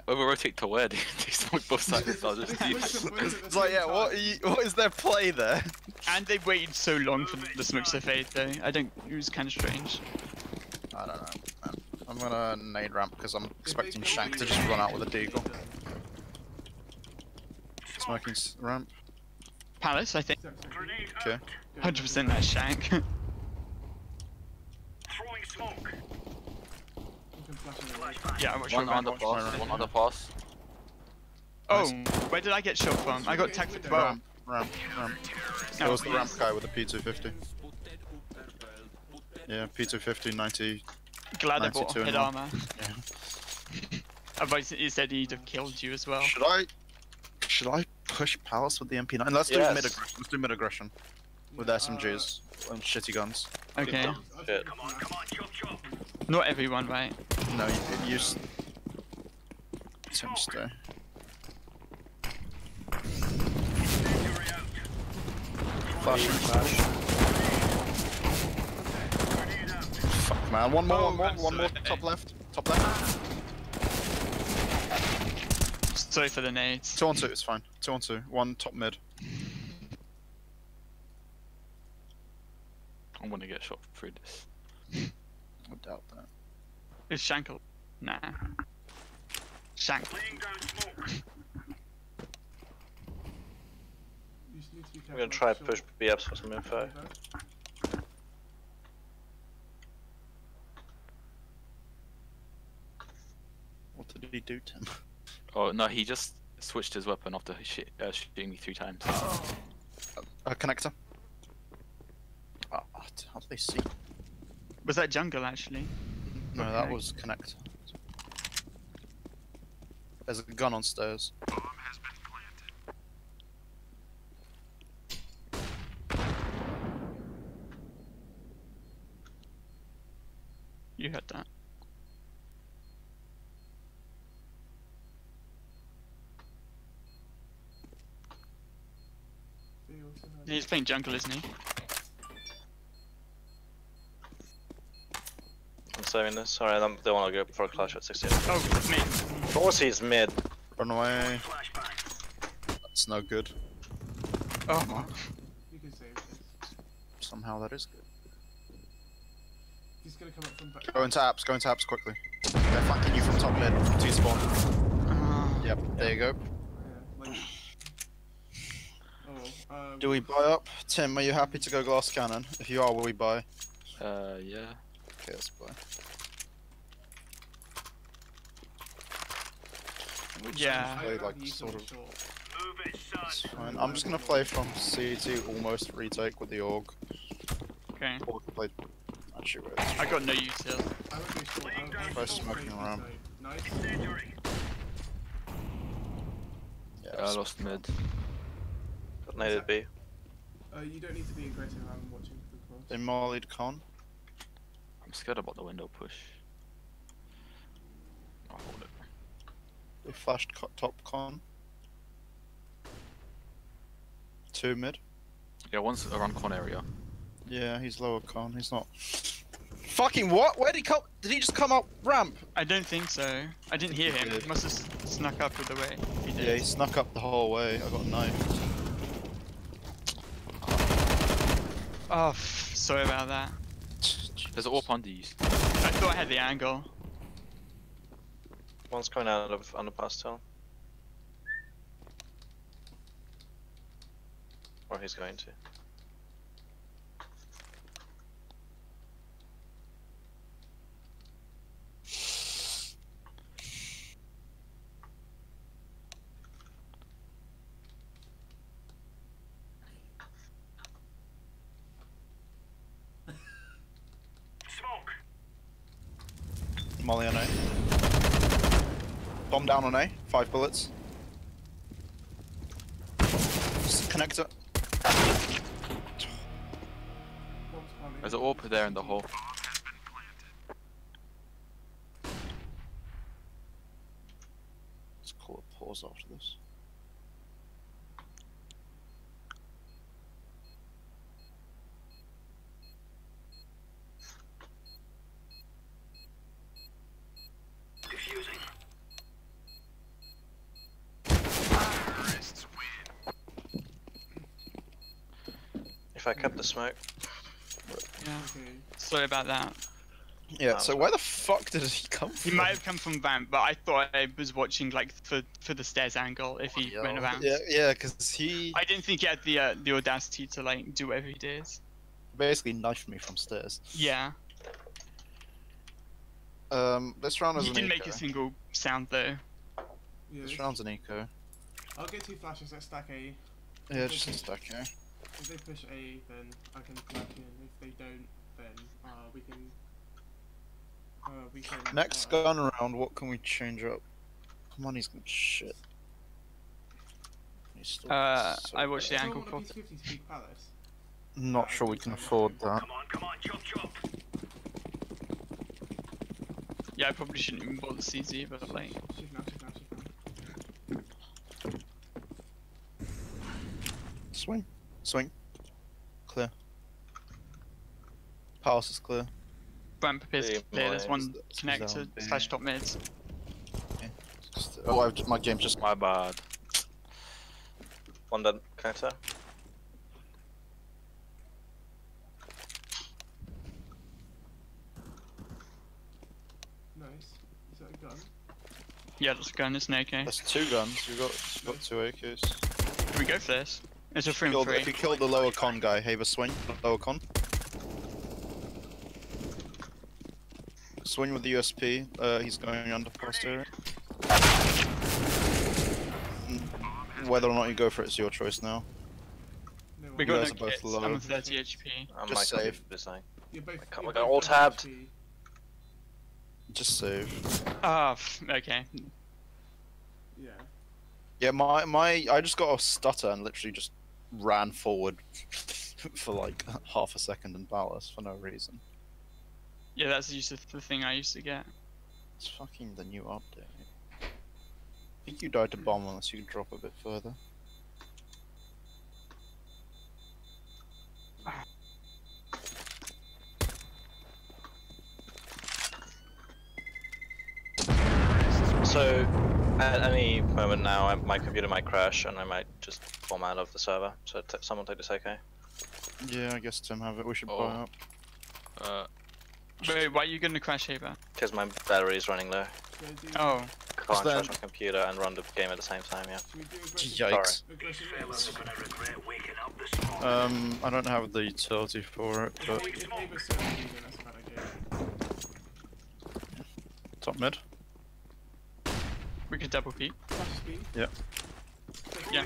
Over rotate to where? They, they smoke both sides. I'll just leave. Both at the It's like, yeah, what, are you, what is their play there? And they waited so long for the smokes to fade though. I don't. It was kind of strange. I don't know. man. I'm gonna nade ramp because I'm expecting Shank to just run out with a they deagle. Smoking ramp. Palace, I think. Okay. 100% that Shank. You can flash in the way. Yeah, I'm not One sure. man. underpass, one underpass. Oh, where did I get shot from? I got It's tagged with the window. bow. Ramp, ramp, ramp. No, That was the ramp guy with the P250. Yeah, P250, 90. Glad I bought 92 and head one. armor. Yeah. Otherwise, he said he'd have killed you as well. Should I? Should I push Palace with the MP9? Let's do mid aggression. Let's do mid aggression with Yeah, SMGs and shitty guns. Okay. uh, I Shit. think- Not everyone, right? No, you, you s- Tim stay. Flashing flash. Fuck man, one more, Oh, one more, one more, sorry. top left, top left. Sorry for the nades. Two on two, it's fine. Two on two, one top mid. I'm gonna get shot through this. I doubt that. Is Shankle? Nah. Shank. You need to be I'm gonna try of and push short B ups for some info. What did he do, Tim? Oh no, he just switched his weapon after shi uh, shooting me three times. A connector. Oh, how do they see? Was that jungle actually? No, that was connector. There's a gun on stairs. You heard that. They also have- He's playing jungle, isn't he? Saving this. Sorry, I don't, don't want to go for a clash at 16. Oh, it's me. Of course he's mid. Run away. That's no good. Oh, You can save this. Somehow that is good. He's gonna come up from back. Go into apps, go into apps quickly. They're flanking you from top mid, T spawn. uh, Yep, there you go. Yeah, like. Oh, well, um, Do we buy up? Tim, are you happy to go glass cannon? If you are, will we buy? Uh, yeah. Okay, let's. We just Yeah. Play I'd like use sort them of. short. It's fine. I'm just gonna play from C to almost retake with the org. okay. Or play. Actually, wait. I got no use here. I would go short. I would go Try smoking around. Nice. Yeah, I lost mid. Got naded B. Uh, you don't need to be aggressive. I'm watching the cross. They mollied con. I'm scared about the window push. I'll hold it. They flashed co- top con. Two mid. Yeah, one's around con area. Yeah, he's lower con. He's not. Fucking what? Where did he come? Did he just come up ramp? I don't think so. I didn't hear him. did. He must have snuck up with the way. He did. Yeah, he snuck up the whole way. I got a knife. Oh, sorry about that. There's an AWP under you. I thought I had the angle. One's coming out of underpass tail. Or he's going to. Molly on A. Bomb down on A. Five bullets. Connector. There's an AWP there in the hole. Let's call a pause after this. If I kept the smoke, Yeah. Okay. Sorry about that. Yeah, so where the fuck did he come from? He might have come from Vamp, but I thought I was watching like for for the stairs angle if he went around. Yeah, yeah, because he I didn't think he had the uh, the audacity to like do whatever he did. basically knifed me from stairs. Yeah. Um, this round is You an didn't eco. make a single sound though. Yeah, This this- round's an eco. I'll get two flashes at stack A. Yeah, just a stack here. If they push A, then I can flank in. If they don't, then uh, we can. Uh, we can. Next uh, gun round, what can we change up? Money's gonna shit. Uh, so I watched the ankle you angle want a for. P50 to Peak Palace? Not sure we can afford that. Yeah, I probably shouldn't even bother CZ, but like. Swing. Swing. Clear. Palace is clear. ramp appears Yeah, clear. There's one is connector down B. slash top mids. Just- uh, Oh, I've, my game's just. My bad. One dead connector. Nice. Is that a gun? Yeah, that's a gun. It's an AK. That's two guns. We've got, you've got two AKs. Can we go for this? It's a three and three. if you kill the lower con guy, have a swing. Lower con. Swing with the USP. Uh, he's going under past area. Mm, Whether or not you go for it's your choice now. We got no are both kits. low. I'm 30 HP. I Just might copy save. This thing. You're both. can't- you're we got all tabbed. Just save. Ah, f- okay. Yeah. Yeah, my my I just got a stutter and literally just ran forward for like half a second in Palace for no reason. Yeah, that's used the thing I used to get. It's fucking the new update. I think you died to bomb unless you drop a bit further. So, at any moment now, I- my computer might crash and I might just form out of the server. So, t- someone take this AK. Yeah, I guess Tim have it. We should Oh. buy up. Uh, Wait, why are you gonna crash Haber? Because my battery is running low. Should I do, Oh, I can't then- charge my computer and run the game at the same time, yeah. Should we do aggression? Yikes. Aggression Um, I don't have the utility for it, If but Haber- if Haber's so easy, then that's a bad idea. top mid. We could double peek. Yeah. Yeah.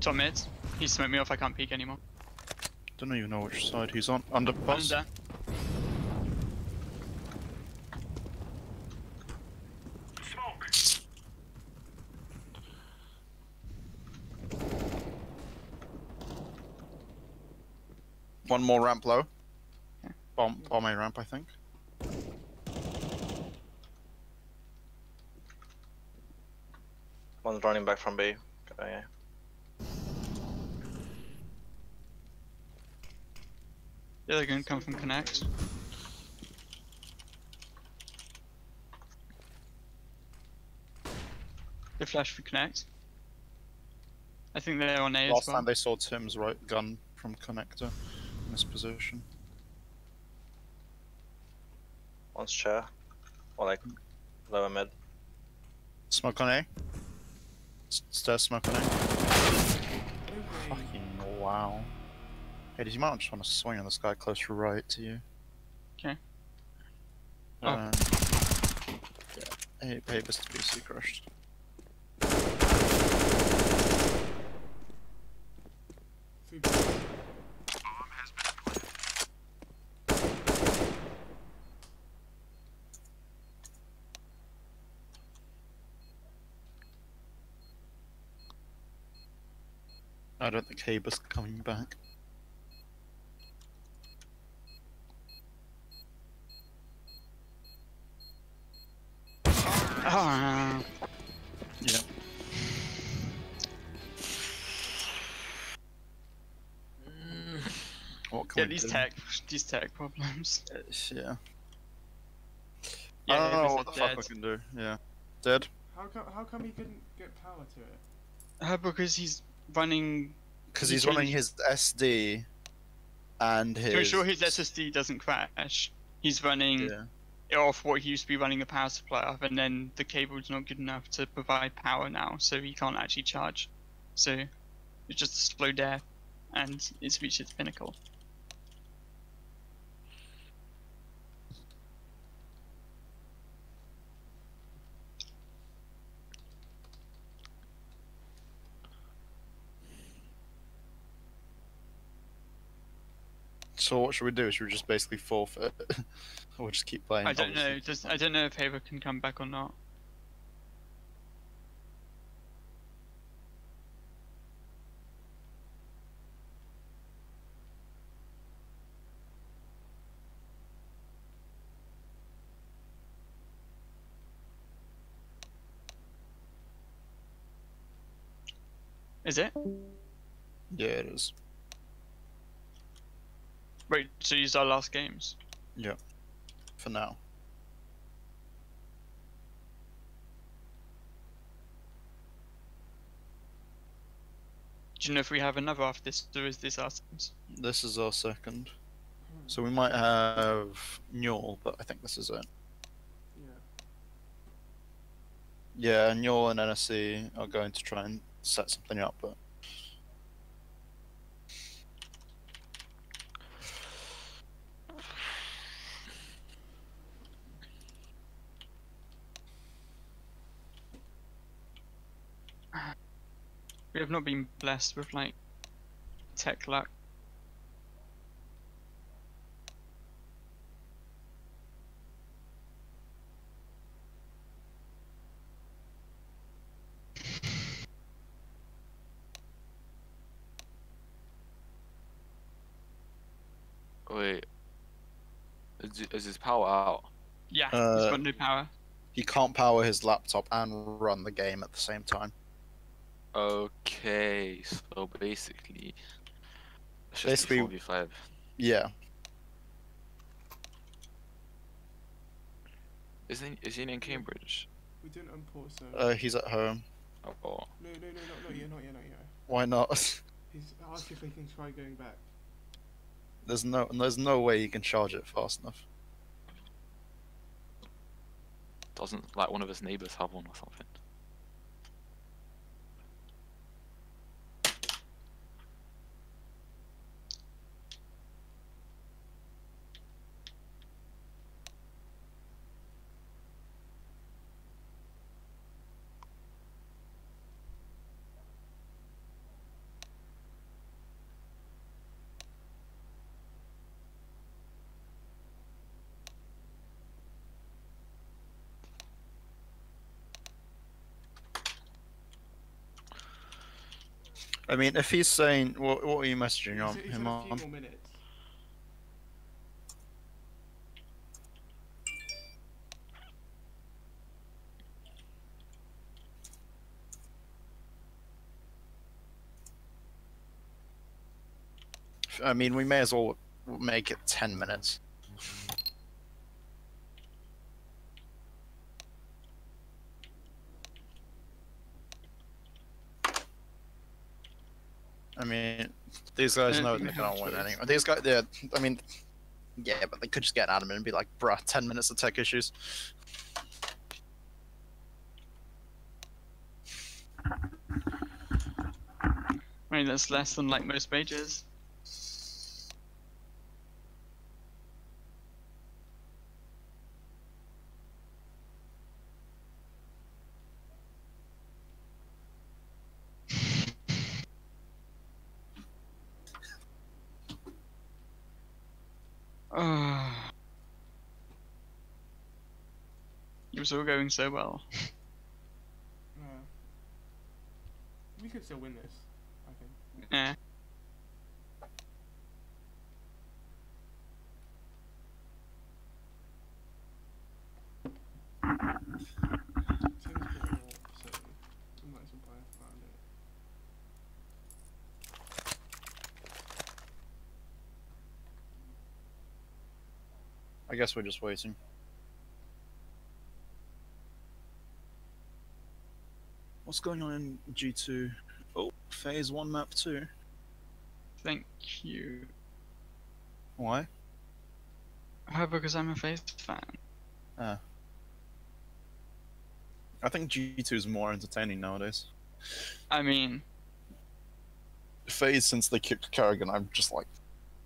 Top mids. He smoked me off, I can't peek anymore. Don't even know which side he's on. Under Underpass. Under. One more ramp low. Okay. Bomb, bomb A ramp, I think. One's running back from B. Oh, yeah. Yeah, they're gonna come from connect. They flash for connect. I think they're on A Last as well. time they saw Tim's right gun from connector in this position. One's chair. Or like lower mid. Smoke on A. S- Stairs smoke on A. Fucking wow. Hey, did you might just want to swing on this guy closer right to you? 'Kay. Oh. Uh, yeah. Hey, hey, this is BC crushed. Three I don't think Haber's coming back. Ah, Yeah. What can yeah, we these do? tech, these tech problems. It's- yeah. Yeah, I don't know what the are fuck we dead. can do. Yeah. Dead. How come? How come he couldn't get power to it? Uh, because he's running. Because he's running his SD and his. To ensure his SSD doesn't crash, he's running Yeah. off what he used to be running the power supply off, and then the cable's not good enough to provide power now, so he can't actually charge. So it's just a slow death, and it's reached its pinnacle. So what should we do? Should we just basically forfeit? or just keep playing? I don't know. obviously? Does I don't know if Haver can come back or not. Is it? Yeah, it is. Wait, so these are last games? Yeah, for now. Do you know if we have another after this, or is this our games? This is our second. So we might have Newell, but I think this is it. Yeah. Yeah, Newell and NSC are going to try and set something up, but We have not been blessed with like tech luck. Wait. Is, is his power out? Yeah, he's Uh, got no power. he can't power his laptop and run the game at the same time. Okay, so basically. It's just Basically- 4v5. Yeah, Isn't is he in Cambridge? We didn't import so. uh, he's at home. Oh, oh. no, no, no, not, not yet, not yet, not yet. Why not? He's asked if they can try going back. there's no, there's no way you can charge it fast enough. doesn't like one of his neighbors have one or something? I mean, if he's saying, what, what are you messaging on him on? I mean, we may as well make it ten minutes. I mean, these guys know they're gonna win anyway. These guys, yeah, I mean, yeah, but they could just get out of adamant and be like, "Bruh, ten minutes of tech issues." I mean, that's less than like most majors. Was all going so well. Uh, we could still win this, I think. Yeah. Tim's bought a wall, so we might as well buy around it. I guess we're just waiting. What's going on in G2? Oh, FaZe one map two. Thank you. Why? Oh, because I'm a FaZe fan. Ah. I think G2 is more entertaining nowadays. I mean, FaZe since they kicked Kerrigan, I'm just like,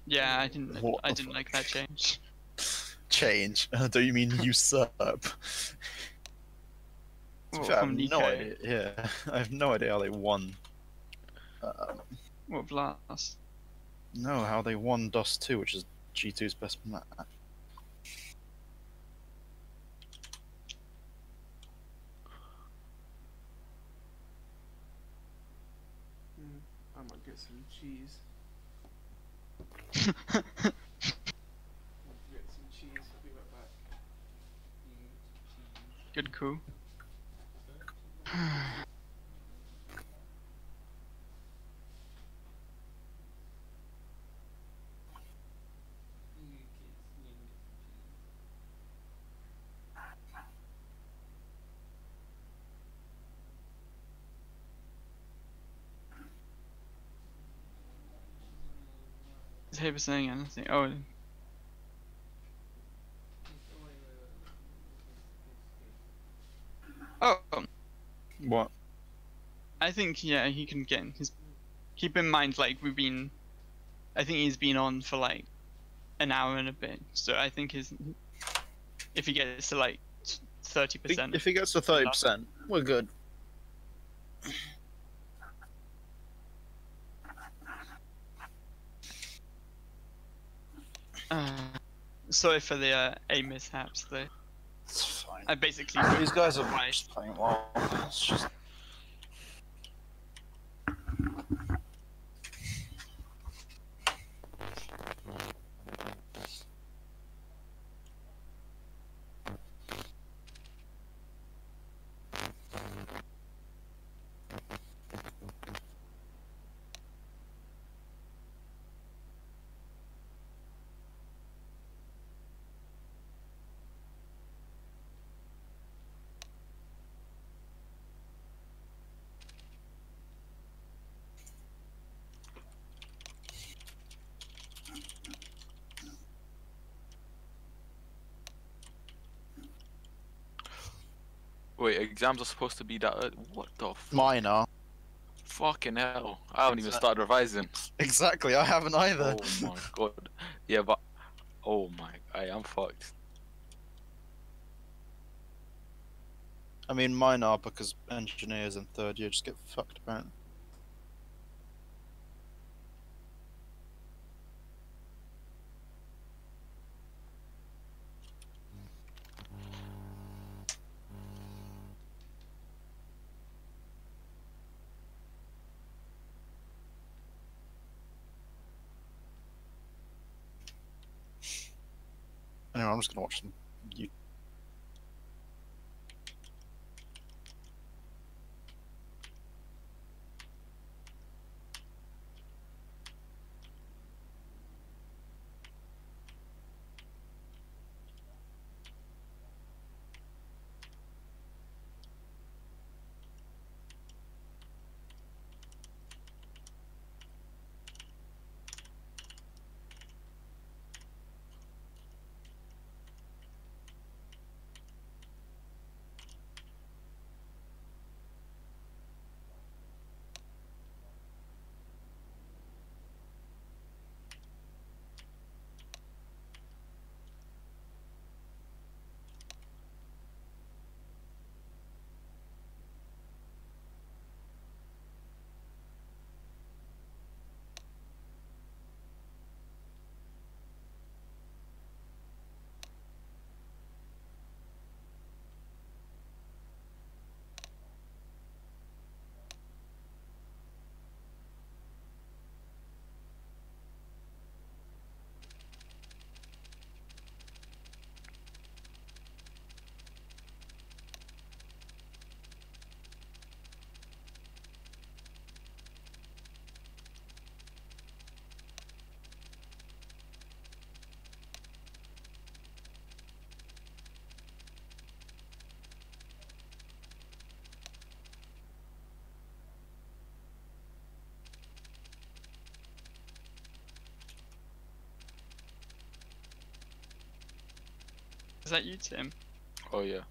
yeah, I didn't. What I didn't fuck? like that change. change. Do you mean usurp? To be What fair, I have no idea. Yeah, I have no idea how they won. Um, What blast? No, how they won Dust 2, which is G2's best map. Hmm, I might get some cheese. I'll get some cheese. I'll be right back. Good call. Is saying anything? Oh, What? I think yeah, he can get in his. Keep in mind, like we've been, I think he's been on for like an hour and a bit. So I think his, if he gets to like thirty percent, if he gets to 30%, we're good. uh, sorry for the uh, A mishaps though. It's fine. I basically These guys are playing well. It's just. Wait, exams are supposed to be that. early? What the f- Mine are. fucking hell? I haven't even started revising. Exactly, I haven't either. Oh my god. Yeah, but oh my, I am fucked. I mean, mine are because engineers in third year just get fucked apparently. Anyway, I'm just gonna watch some you Is that you, Tim? Oh yeah.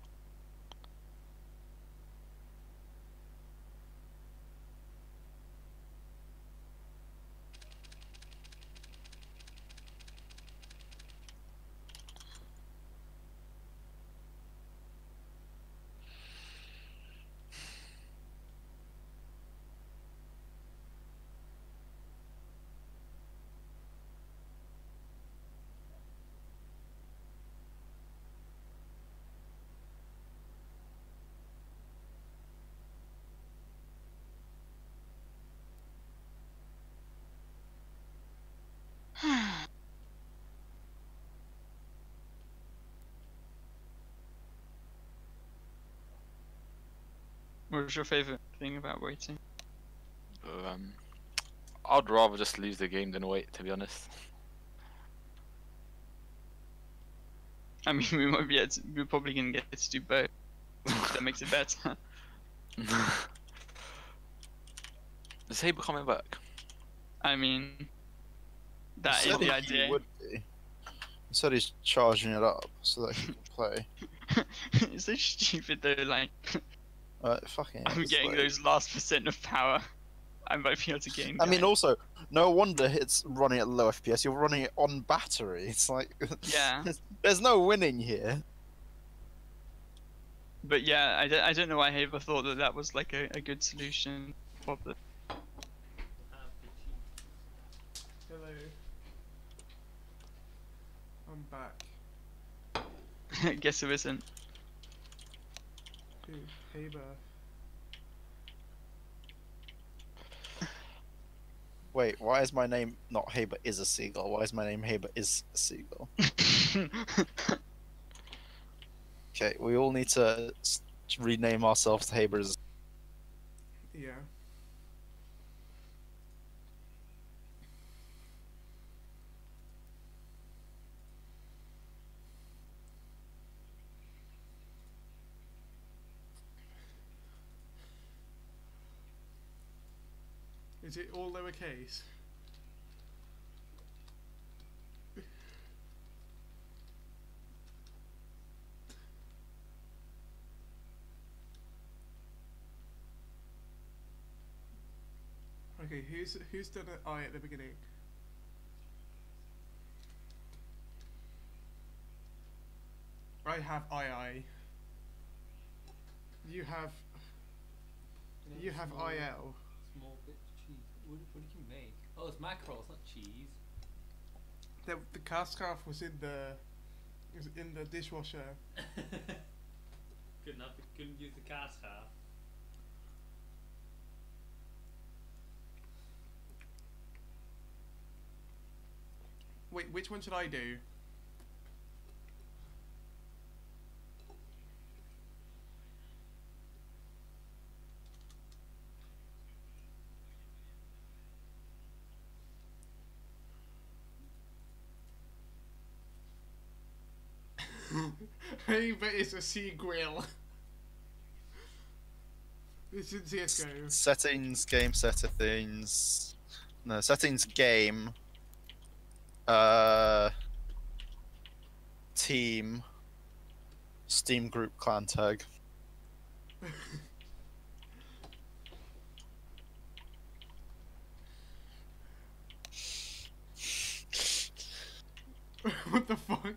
What's your favorite thing about waiting? Um, I'd rather just lose the game than wait, to be honest. I mean, we might be able to, we're probably gonna get to do both. that makes it better. Is Saber coming back? I mean, that He is said the he idea. would be. He said he's charging it up so that he can play. it's so stupid though. Like, Uh, fucking. I'm getting like- those last percent of power. I might be able to gain. I mean, also, no wonder it's running at low FPS. You're running it on battery. It's like, yeah, there's no winning here. but yeah, I don't, I don't know why I ever thought that that was like a, a good solution. Problem. Hello. I'm back. Guess who isn't? Who? Haber. Wait, why is my name not Haber is a seagull? Why is my name Haber is a seagull? Okay, we all need to rename ourselves to Haber as Yeah. Is it all lowercase? Okay, who's who's done an I at the beginning? I have I I. You have you have IL. Small bit. What, what did you make? Oh, it's mackerel. It's not cheese. The the car scarf was in the was in the dishwasher. couldn't have, couldn't use the car scarf. Wait, which one should I do? But it's a sea grill. It's in CSGO. settings, game settings. No, settings, game. Uh, team. Steam group clan tag. what the fuck?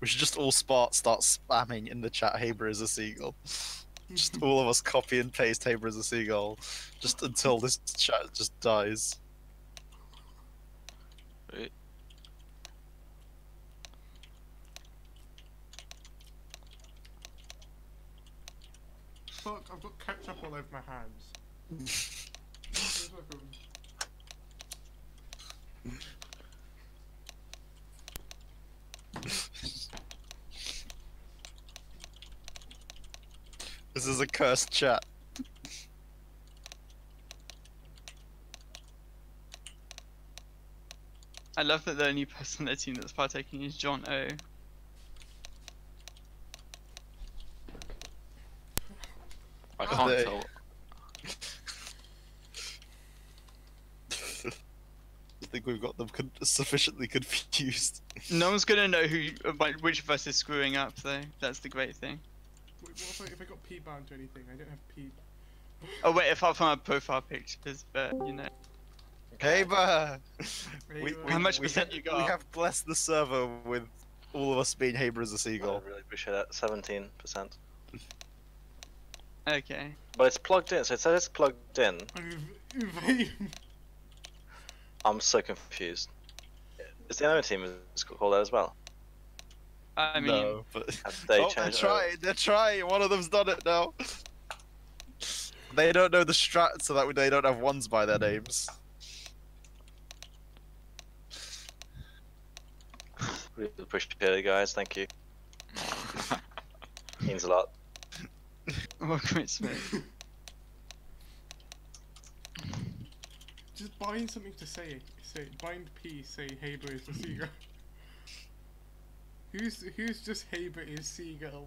We should just all spot start spamming in the chat. Haber is a seagull. Just all of us copy and paste Haber is a seagull, just until this chat just dies. Wait. Fuck, I've got ketchup all over my hands. This is a cursed chat. I love that the only person on their team that's partaking is John O. I can't they- tell. I think we've got them con- sufficiently confused. No one's gonna know who, like, which of us is screwing up though. That's the great thing. Wait, if I, if I got P bound to anything? I don't have P. Oh wait, apart from our profile pictures, but you know. Haber! Haber. How much we, percent you We have blessed the server with all of us being Haber as a seagull. I really appreciate that. 17%. Okay. But it's plugged in, so it says it's plugged in. I'm so confused. Is the enemy team is called that as well? I mean, no, but they oh, they're trying. They're trying. One of them's done it now. They don't know the strat, so that they don't have ones by their names. Really appreciate it, guys. Thank you. Means a lot. welcome it Smith. Just bind something to say. Say bind P. Say Haber is the seagull. Who's who's just Haber is seagull?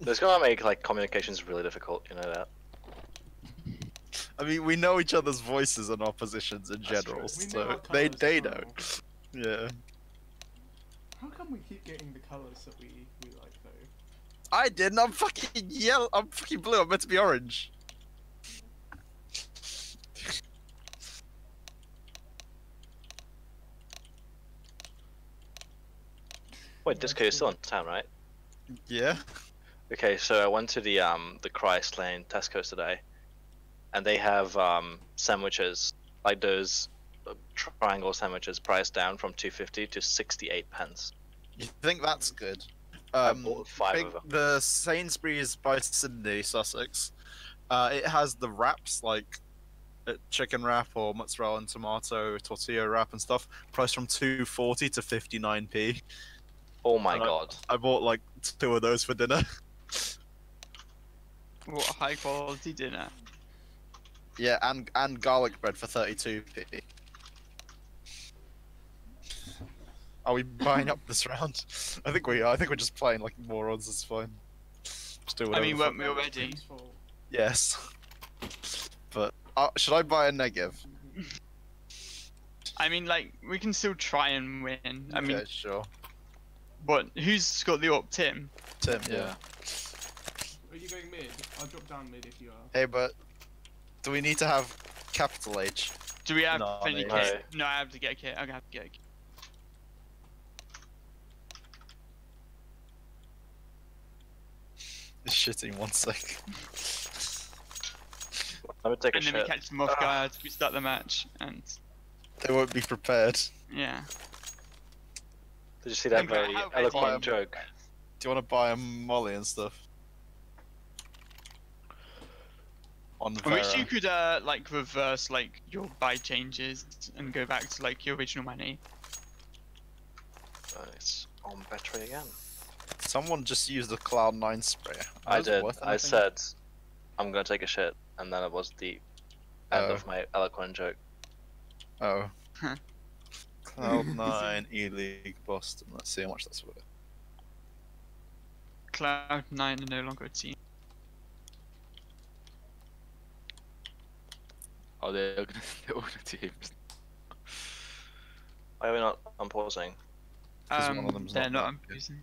That's gonna make like communications really difficult. You know that. I mean, we know each other's voices and our positions in That's general, true. We know so they they as well. don't. Yeah. How come we keep getting the colours that we we like though? I didn't. I'm fucking yellow. I'm fucking blue. I'm meant to be orange. Wait, Disco, you're still in town, right? Yeah. Okay, so I went to the um the Christ Lane Tesco's today, and they have um sandwiches like those uh, triangle sandwiches priced down from 250 to 68 pence. You think that's good? I Um, bought five of them. the Sainsbury's by Sidney, Sussex. Uh, it has the wraps like uh, chicken wrap or mozzarella and tomato tortilla wrap and stuff. Priced from two forty to fifty nine p. Oh my and god. I bought like two of those for dinner. What a high quality dinner. Yeah, and and garlic bread for thirty two p. Are we buying up this round? I think we are. I think we're just playing like morons. It's fine. Just do I mean, the fuck- weren't we already? Yes. But uh, should I buy a negative? I mean, like, we can still try and win. I mean, sure. What? Who's got the op? Tim? Tim, yeah. yeah. Are you going mid? I'll drop down mid if you are. Hey, but do we need to have capital H? Do we have No, any no. kit? No, I have to get a kit. I'm gonna have to get a kit. It's shitting one sec. Let me take a And then we catch them off Ah. guard. We start the match, and They won't be prepared. yeah. Did you see that very eloquent I- joke? Do you want to buy a molly and stuff? On I wish you could uh like reverse like your buy changes and go back to like your original money. Uh, it's on battery again. Someone just used the Cloud9 spray. I did. I said, I'm gonna take a shit, and then it was the end Oh. of my eloquent joke. Oh. Huh. Cloud Nine E League Boston. Let's see how much that's worth. Cloud nine are no longer a team. Oh, they're gonna, they're all gonna teams. Why are we not unpausing? 'Cause one Um, of them's they're not not that good. using.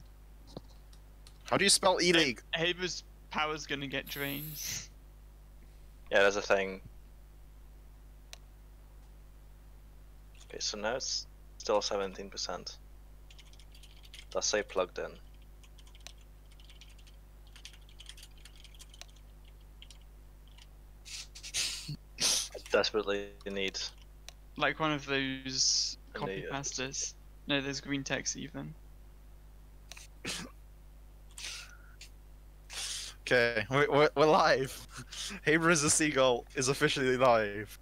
How do you spell E League? Haber's power's gonna get drained. Yeah, there's a thing. Okay, so now it's still 17%. Let's say plugged in. I desperately need. Like one of those copy need pastas. No, there's green text even. Okay, we're, we're, we're live. Haber is a Seagull is officially live.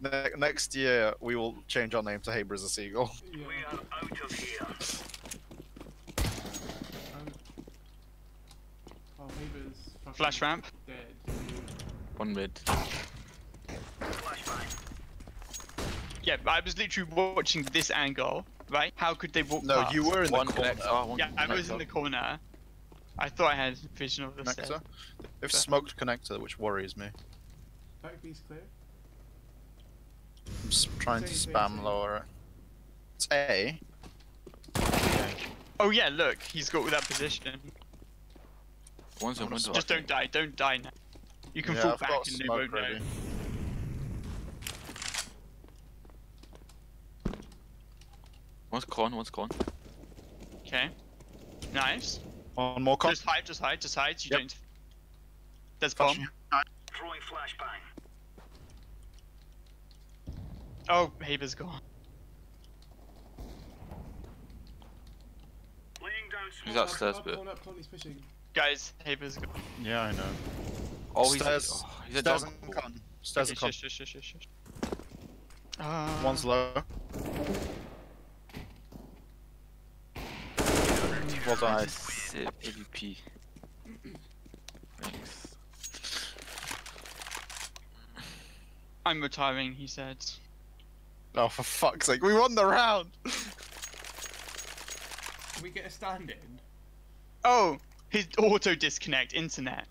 Ne- next year, we will change our name to Haber is a Seagull. Yeah. We are out of here. Oh, Flash ramp. dead. One mid. Yeah, I was literally watching this angle, right? How could they walk No, past? you were in One the corner. connector. Oh, one Yeah, I was in the corner. I thought I had vision of the Connector. set. They've smoked connector, which worries me. Back B's clear. I'm just trying to Say, say, spam say. lower. It's A. Oh yeah, look, he's got with that position. One's in window. Just don't die, don't die now. You can yeah, fall I've back got and they smoke won't ready. know. think. One's con, one's con. Okay. Nice. One more cop. Just hide, just hide, just hide. You Yep. don't. There's Flashing. bomb. Oh, Haber's gone. He's upstairs, but. He's. Guys, Haber's gone. Yeah, I know. Oh, he's, stairs. Oh, he's stairs a dog. And. Stairs okay, shush, shush, shush, shush. Uh... One's low. Well done. AVP. Thanks. I'm retiring, he said. Oh, for fuck's sake, we won the round! Can we get a stand in? Oh, his auto disconnect internet.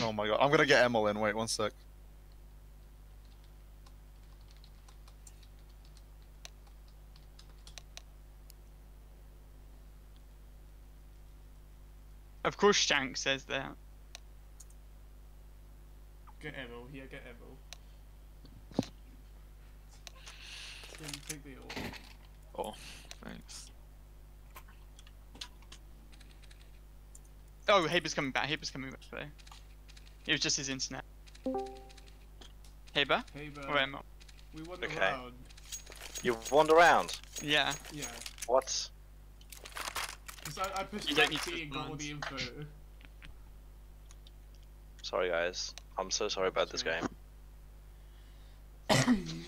Oh my god, I'm gonna get Emil in, wait one sec. Of course, Shank says that. Get Emil, yeah, get Emil. Tim, take the ult. Thanks. Oh, Haber's coming back. Haber's coming back though. It was just his internet. Haber? Hey, but Or Emma? we won the Okay. round. You won the round. Yeah. Yeah. What? Because I, I pushed You don't need to T and got all the info. Sorry, guys. I'm so sorry about this Sorry. game.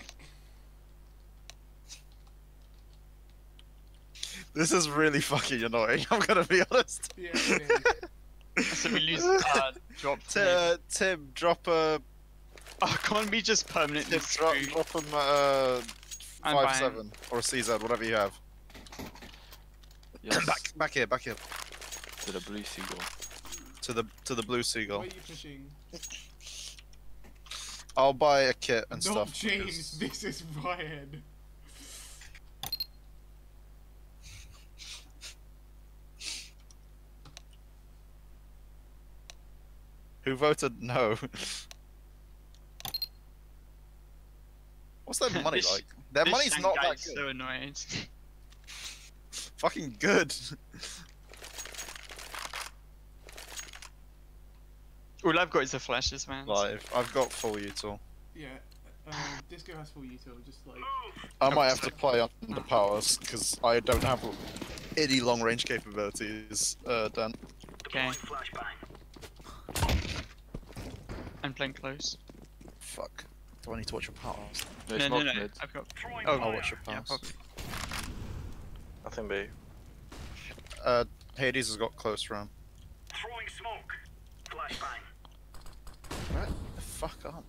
This is really fucking annoying, I'm gonna be honest. yeah, it is. So we lose. Uh, drop. T- Haber. uh, Tim, drop a. Oh, can't we just permanently Tim, drop, screw? drop him uh, I'm five buying. seven or a CZ, whatever you have. Yes. back, back here, back here, to the blue seagull. to the to the blue Where seagull. are you pushing? I'll buy a kit and Not stuff. James, because- this is Ryan. Who voted no? What's their money This- like? Their This money's not guy that is good. so annoyed. Fucking good. All I've got is the flashes, man. Live. I've got full util. Yeah, uh, Disco has full util, just like. I might have to play under powers because I don't have any long range capabilities. Uh, Dan. Okay. I'm playing close. Fuck. Do I need to watch your powers? No, No, it's no, not no. mid. I've got. Oh, I'll Oh, watch your yeah, Nothing B. uh, Hades has got close round. Throwing smoke. Flashbang. Right. The fuck up.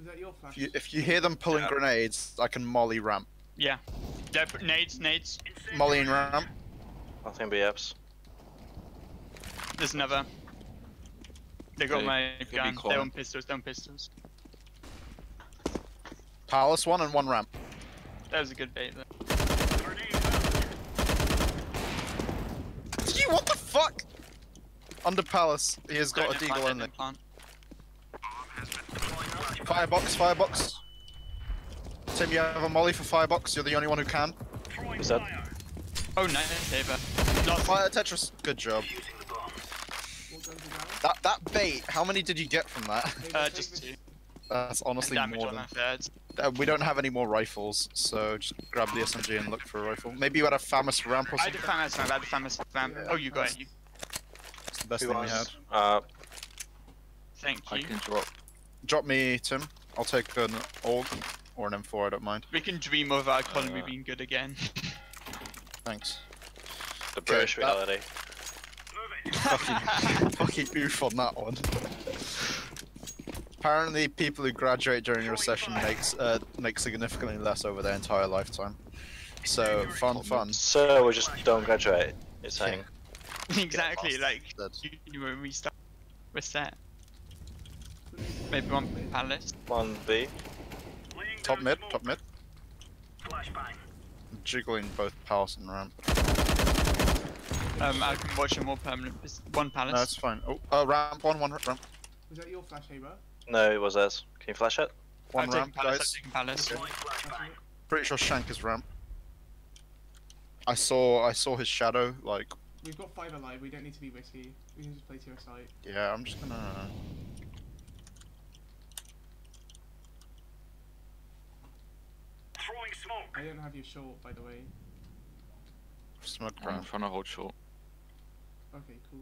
Is that your flash? If you, if you hear them pulling Yeah. grenades, I can molly ramp. Yeah. They're, nades, nades. Molly and ramp. Nothing B apps. There's another. They got Okay, my gun. corn. They're on pistols. They're on pistols. Palace one and one ramp. That was a good bait. Though. You what the fuck? Under Palace, he has got a implant, deagle in there. Firebox, firebox. Tim, you have a molly for firebox. You're the only one who can. Throwing Is that- fire. Oh, nice, Saber. Last Fire Tetris. Good job. Using the bomb. What guns are down? That that bait. How many did you get from that? Uh, just two. That's honestly more than. that. Uh, we don't have any more rifles, so just grab the SMG and look for a rifle. Maybe you had a famous ramp or I had something. the famous ramp. I had the famous ramp. Yeah, Oh, you got that's- it. You, It's the best Who thing we had. was? Uh, thank I you. can drop. Drop me, Tim. I'll take an AUG or an M4. I don't mind. We can dream of our economy Uh, being good again. Thanks. the British that- reality. Fucking, fucking oof on that one. Apparently, people who graduate during a recession makes uh, make significantly less over their entire lifetime. So fun, fun. So we just don't graduate. You're saying? exactly. Like That's- you, you were restart. We're set. Maybe one palace. One B. Top mid, top mid. Flashbang. Jiggling both palace and ramp. Um, I can watch a more permanent. pis- One palace. No, it's fine. Oh, uh, ramp, one, one ramp, Was that your flash, Haber? No, it was us. Can you flash it? one I've ramp, palace. guys. I've taken palace. Deploying flashbang. Pretty sure Shank is ramp. I saw, I saw his shadow. Like, We've got five alive, we don't need to be risky. We can just play to your side. yeah, I'm just gonna. Throwing smoke. I don't have your short, by the way. Smoke I'm trying to hold short. Okay, cool.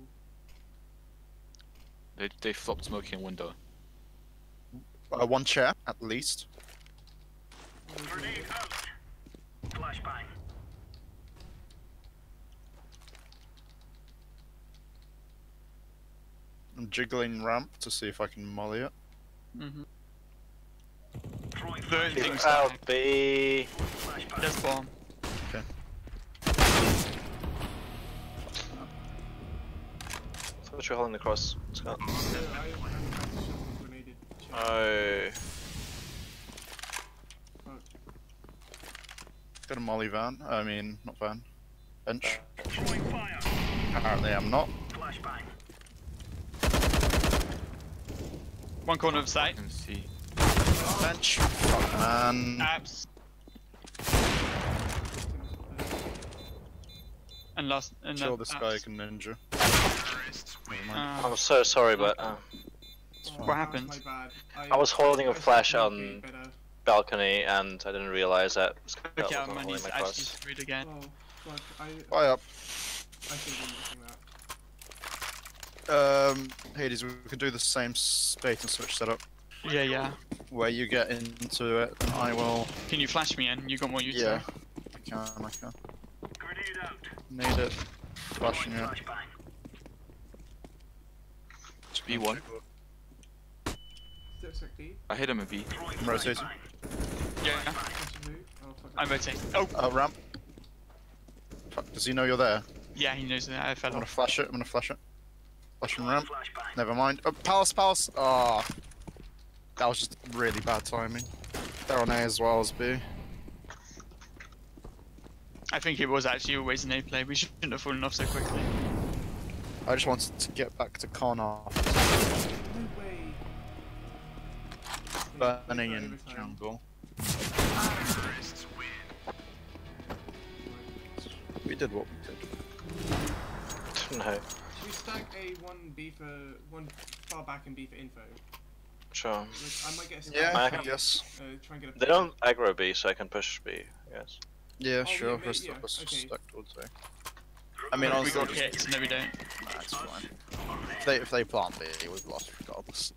They they flopped smoking window. Uh, one chair at least. Grenade out. Flashbang. I'm jiggling ramp to see if I can molly it. Mm-hmm. Throwing Burn flashbang. things Out back. B. Flashbang. What you holding across, Scott? I, I'm about to shove a grenaded chair. Oh. Got a molly van. I mean, not van. Bench. Apparently I'm not. Flashbang. One corner of I sight. can see. Bench. Fuck, man. Abs. And last. And Kill uh, this guy, abs. can ninja. Never mind. Uh, I'm so sorry, but uh, Oh, What happened? that's. I was holding a I should flash on- balcony and I didn't realize that Scott okay, was our not holding money's my actually screwed again. Oh, fuck. I, Fire up. I should have been that. Um, Hades, we can do the same spate and switch setup. Yeah, yeah. Where you get into it, and I will. Can you flash me in? You got more util. Yeah. I can, I can. Grenade out. Need it. Flashing Throwing it. Flashbang. B one. Step sec B. I hit him in B. Throwing I'm rotating. flashbang. Yeah. Oh. I'm rotating. Oh, Uh, ramp. Fuck, does he know you're there? yeah, he knows that I fell I'm gonna off. flash it, I'm gonna flash it. Flashing Throwing ramp. flashbang. Never mind. Oh, palace, palace! Oh. That was just really bad timing. They're on A as well as B. I think it was actually always an A play. We shouldn't have fallen off so quickly. I just wanted to get back to Connor. Burning in overtime. jungle. We did what we did. no, Should we stack a one B for one far back and B for info? sure. Like, I might get a Yeah, I I can- guess. Uh, try and get a. They don't aggro B, so I can push B, I guess. Yeah, Oh, sure. yeah, Let's, yeah, let's okay. stack towards A. I mean, we honestly, got just- hits. No, we don't. Nah, it's fine. If they, if they plant B, we've lost regardless.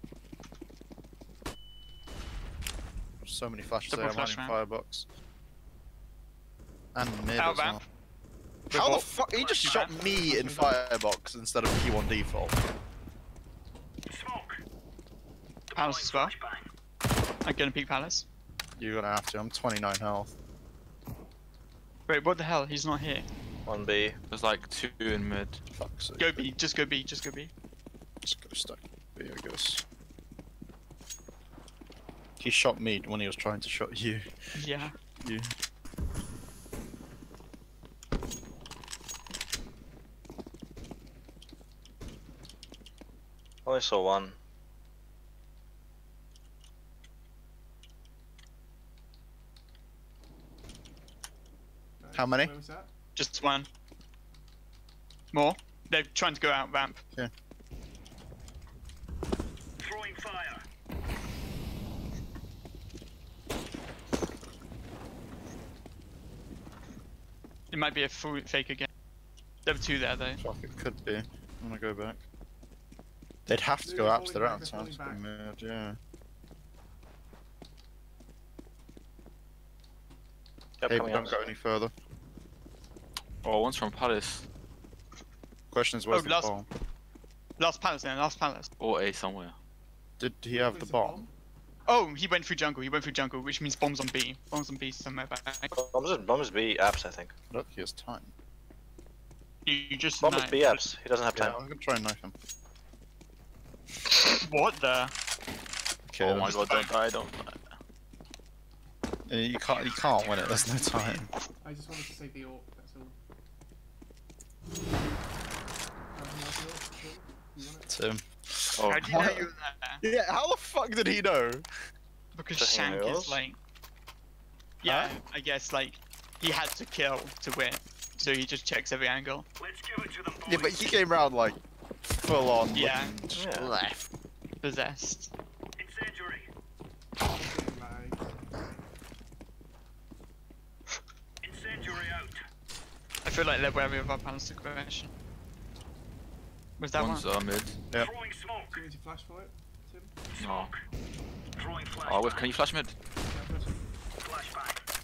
So many flashes Double there, I'm running firebox. And mid Out as well. How the Before- fuck? He just shot me in firebox instead of P1 default. Smoke. Palace as well. I'm gonna peek palace. You're gonna have to. I'm 29 health. Wait, what the hell? He's not here. One B. There's like two in mid. Fuck's sake. Go B. Just go B. Just go B. Just go stack B, I guess. He shot me when he was trying to shot you. Yeah. You. Only saw one. How many? Where was that? Just one. More. They're trying to go out ramp. Yeah. Throwing fire. It might be a full fake again. There were two there though. Fuck, it could be. I'm gonna go back. They'd have to go out to falling their back, outside to falling mid, yeah. Yep, Hey, coming don't out. go any further. Oh, one's from Palace Question is, where's Oh, the last- bomb? Last palace then. Last palace. or A somewhere. Did he have the Place a bomb? Oh, he went through jungle. He went through jungle, which means bombs on B. Bombs on B somewhere back. Bombs is, bombs B apps, I think. I don't he has time. You, you just. Bombs know- B apps. He doesn't have Yeah, time. I'm gonna try and knife him. What the? Okay, oh my god, don't die, don't die. You can't, you can't win it. There's no time. I just wanted to save the orc, that's all. Uh, who has the orc? Cool. You want it? It's him. Oh, How do you know you were there? Yeah, how the fuck did he know? Because Checking Shank rails? is like. Yeah, I guess like he had to kill to win, so he just checks every angle. Let's give it to them, boys. Yeah, but he came around like full on. Yeah. Yeah. left. Possessed. Incendiary. Like, Incendiary out. I feel like they're wary of our balance question. Was that One's one? uh, mid. Yep. Throwing smoke. Do you need to flash for it, Tim? No. Throwing flash. Oh, wait, can you flash mid? Yeah, flash. Flashbang.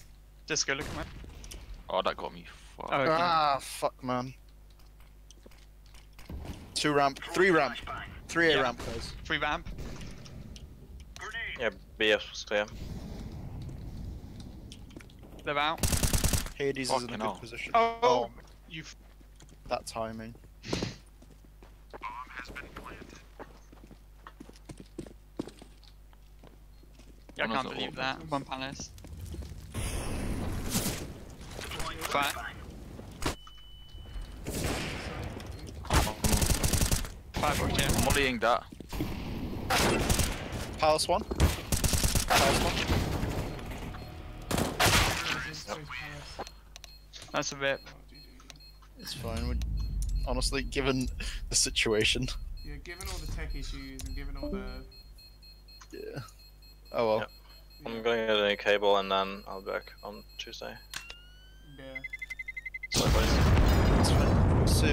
Disco, look at my. Oh, that got me. Fuck. Oh, okay. Ah, fuck, man. Two ramp, three ramp, Flashbang. three A Yeah. ramp, guys. Free ramp. Grenade. Yeah, BS was clear. They're out. Hades is in a Fucking good hell. position. Oh, oh you. f- that timing. Yeah, I can't believe all. that. One palace. Deploying Fire. flashbang. Five or I'm two. volleying that. Palace one. Palace one. Palace, Palace. That's a bit. It's fine. We, honestly, given the situation, Yeah, given all the tech issues and given all the yeah. Oh well. Yep. I'm gonna get a new cable and then I'll be back on Tuesday. yeah. Sorry, boys. It's fine. So,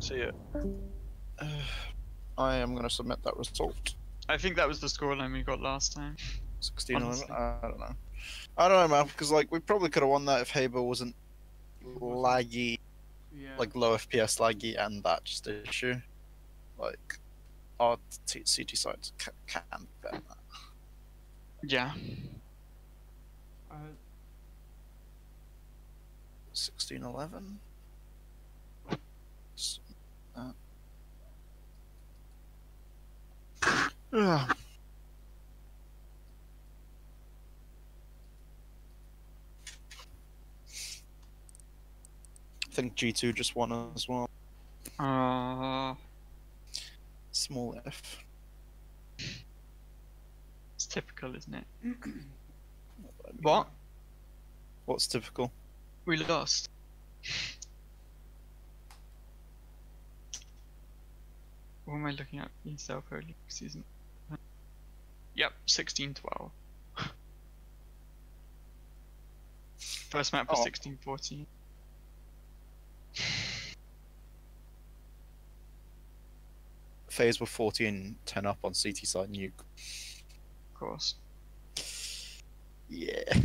See you. uh, I am gonna submit that result. I think that was the scoreline we got last time. 16 11? I don't know. I don't know, man. Because like we probably could have won that if Haber wasn't laggy, Yeah. like low FPS laggy, and that just issue. Like, our t- CT sites ca- can bear that. Yeah. Uh, 16 11. Uh. I think G2 just won as well. Uh, Small F. it's typical, isn't it? What? What's typical? We lost. What am I looking at? Yourself early season. Yep, 16 12. First map was Oh. 16 14. FaZe were 14 10 up on CT side nuke. Of course. Yeah.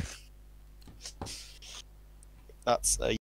That's a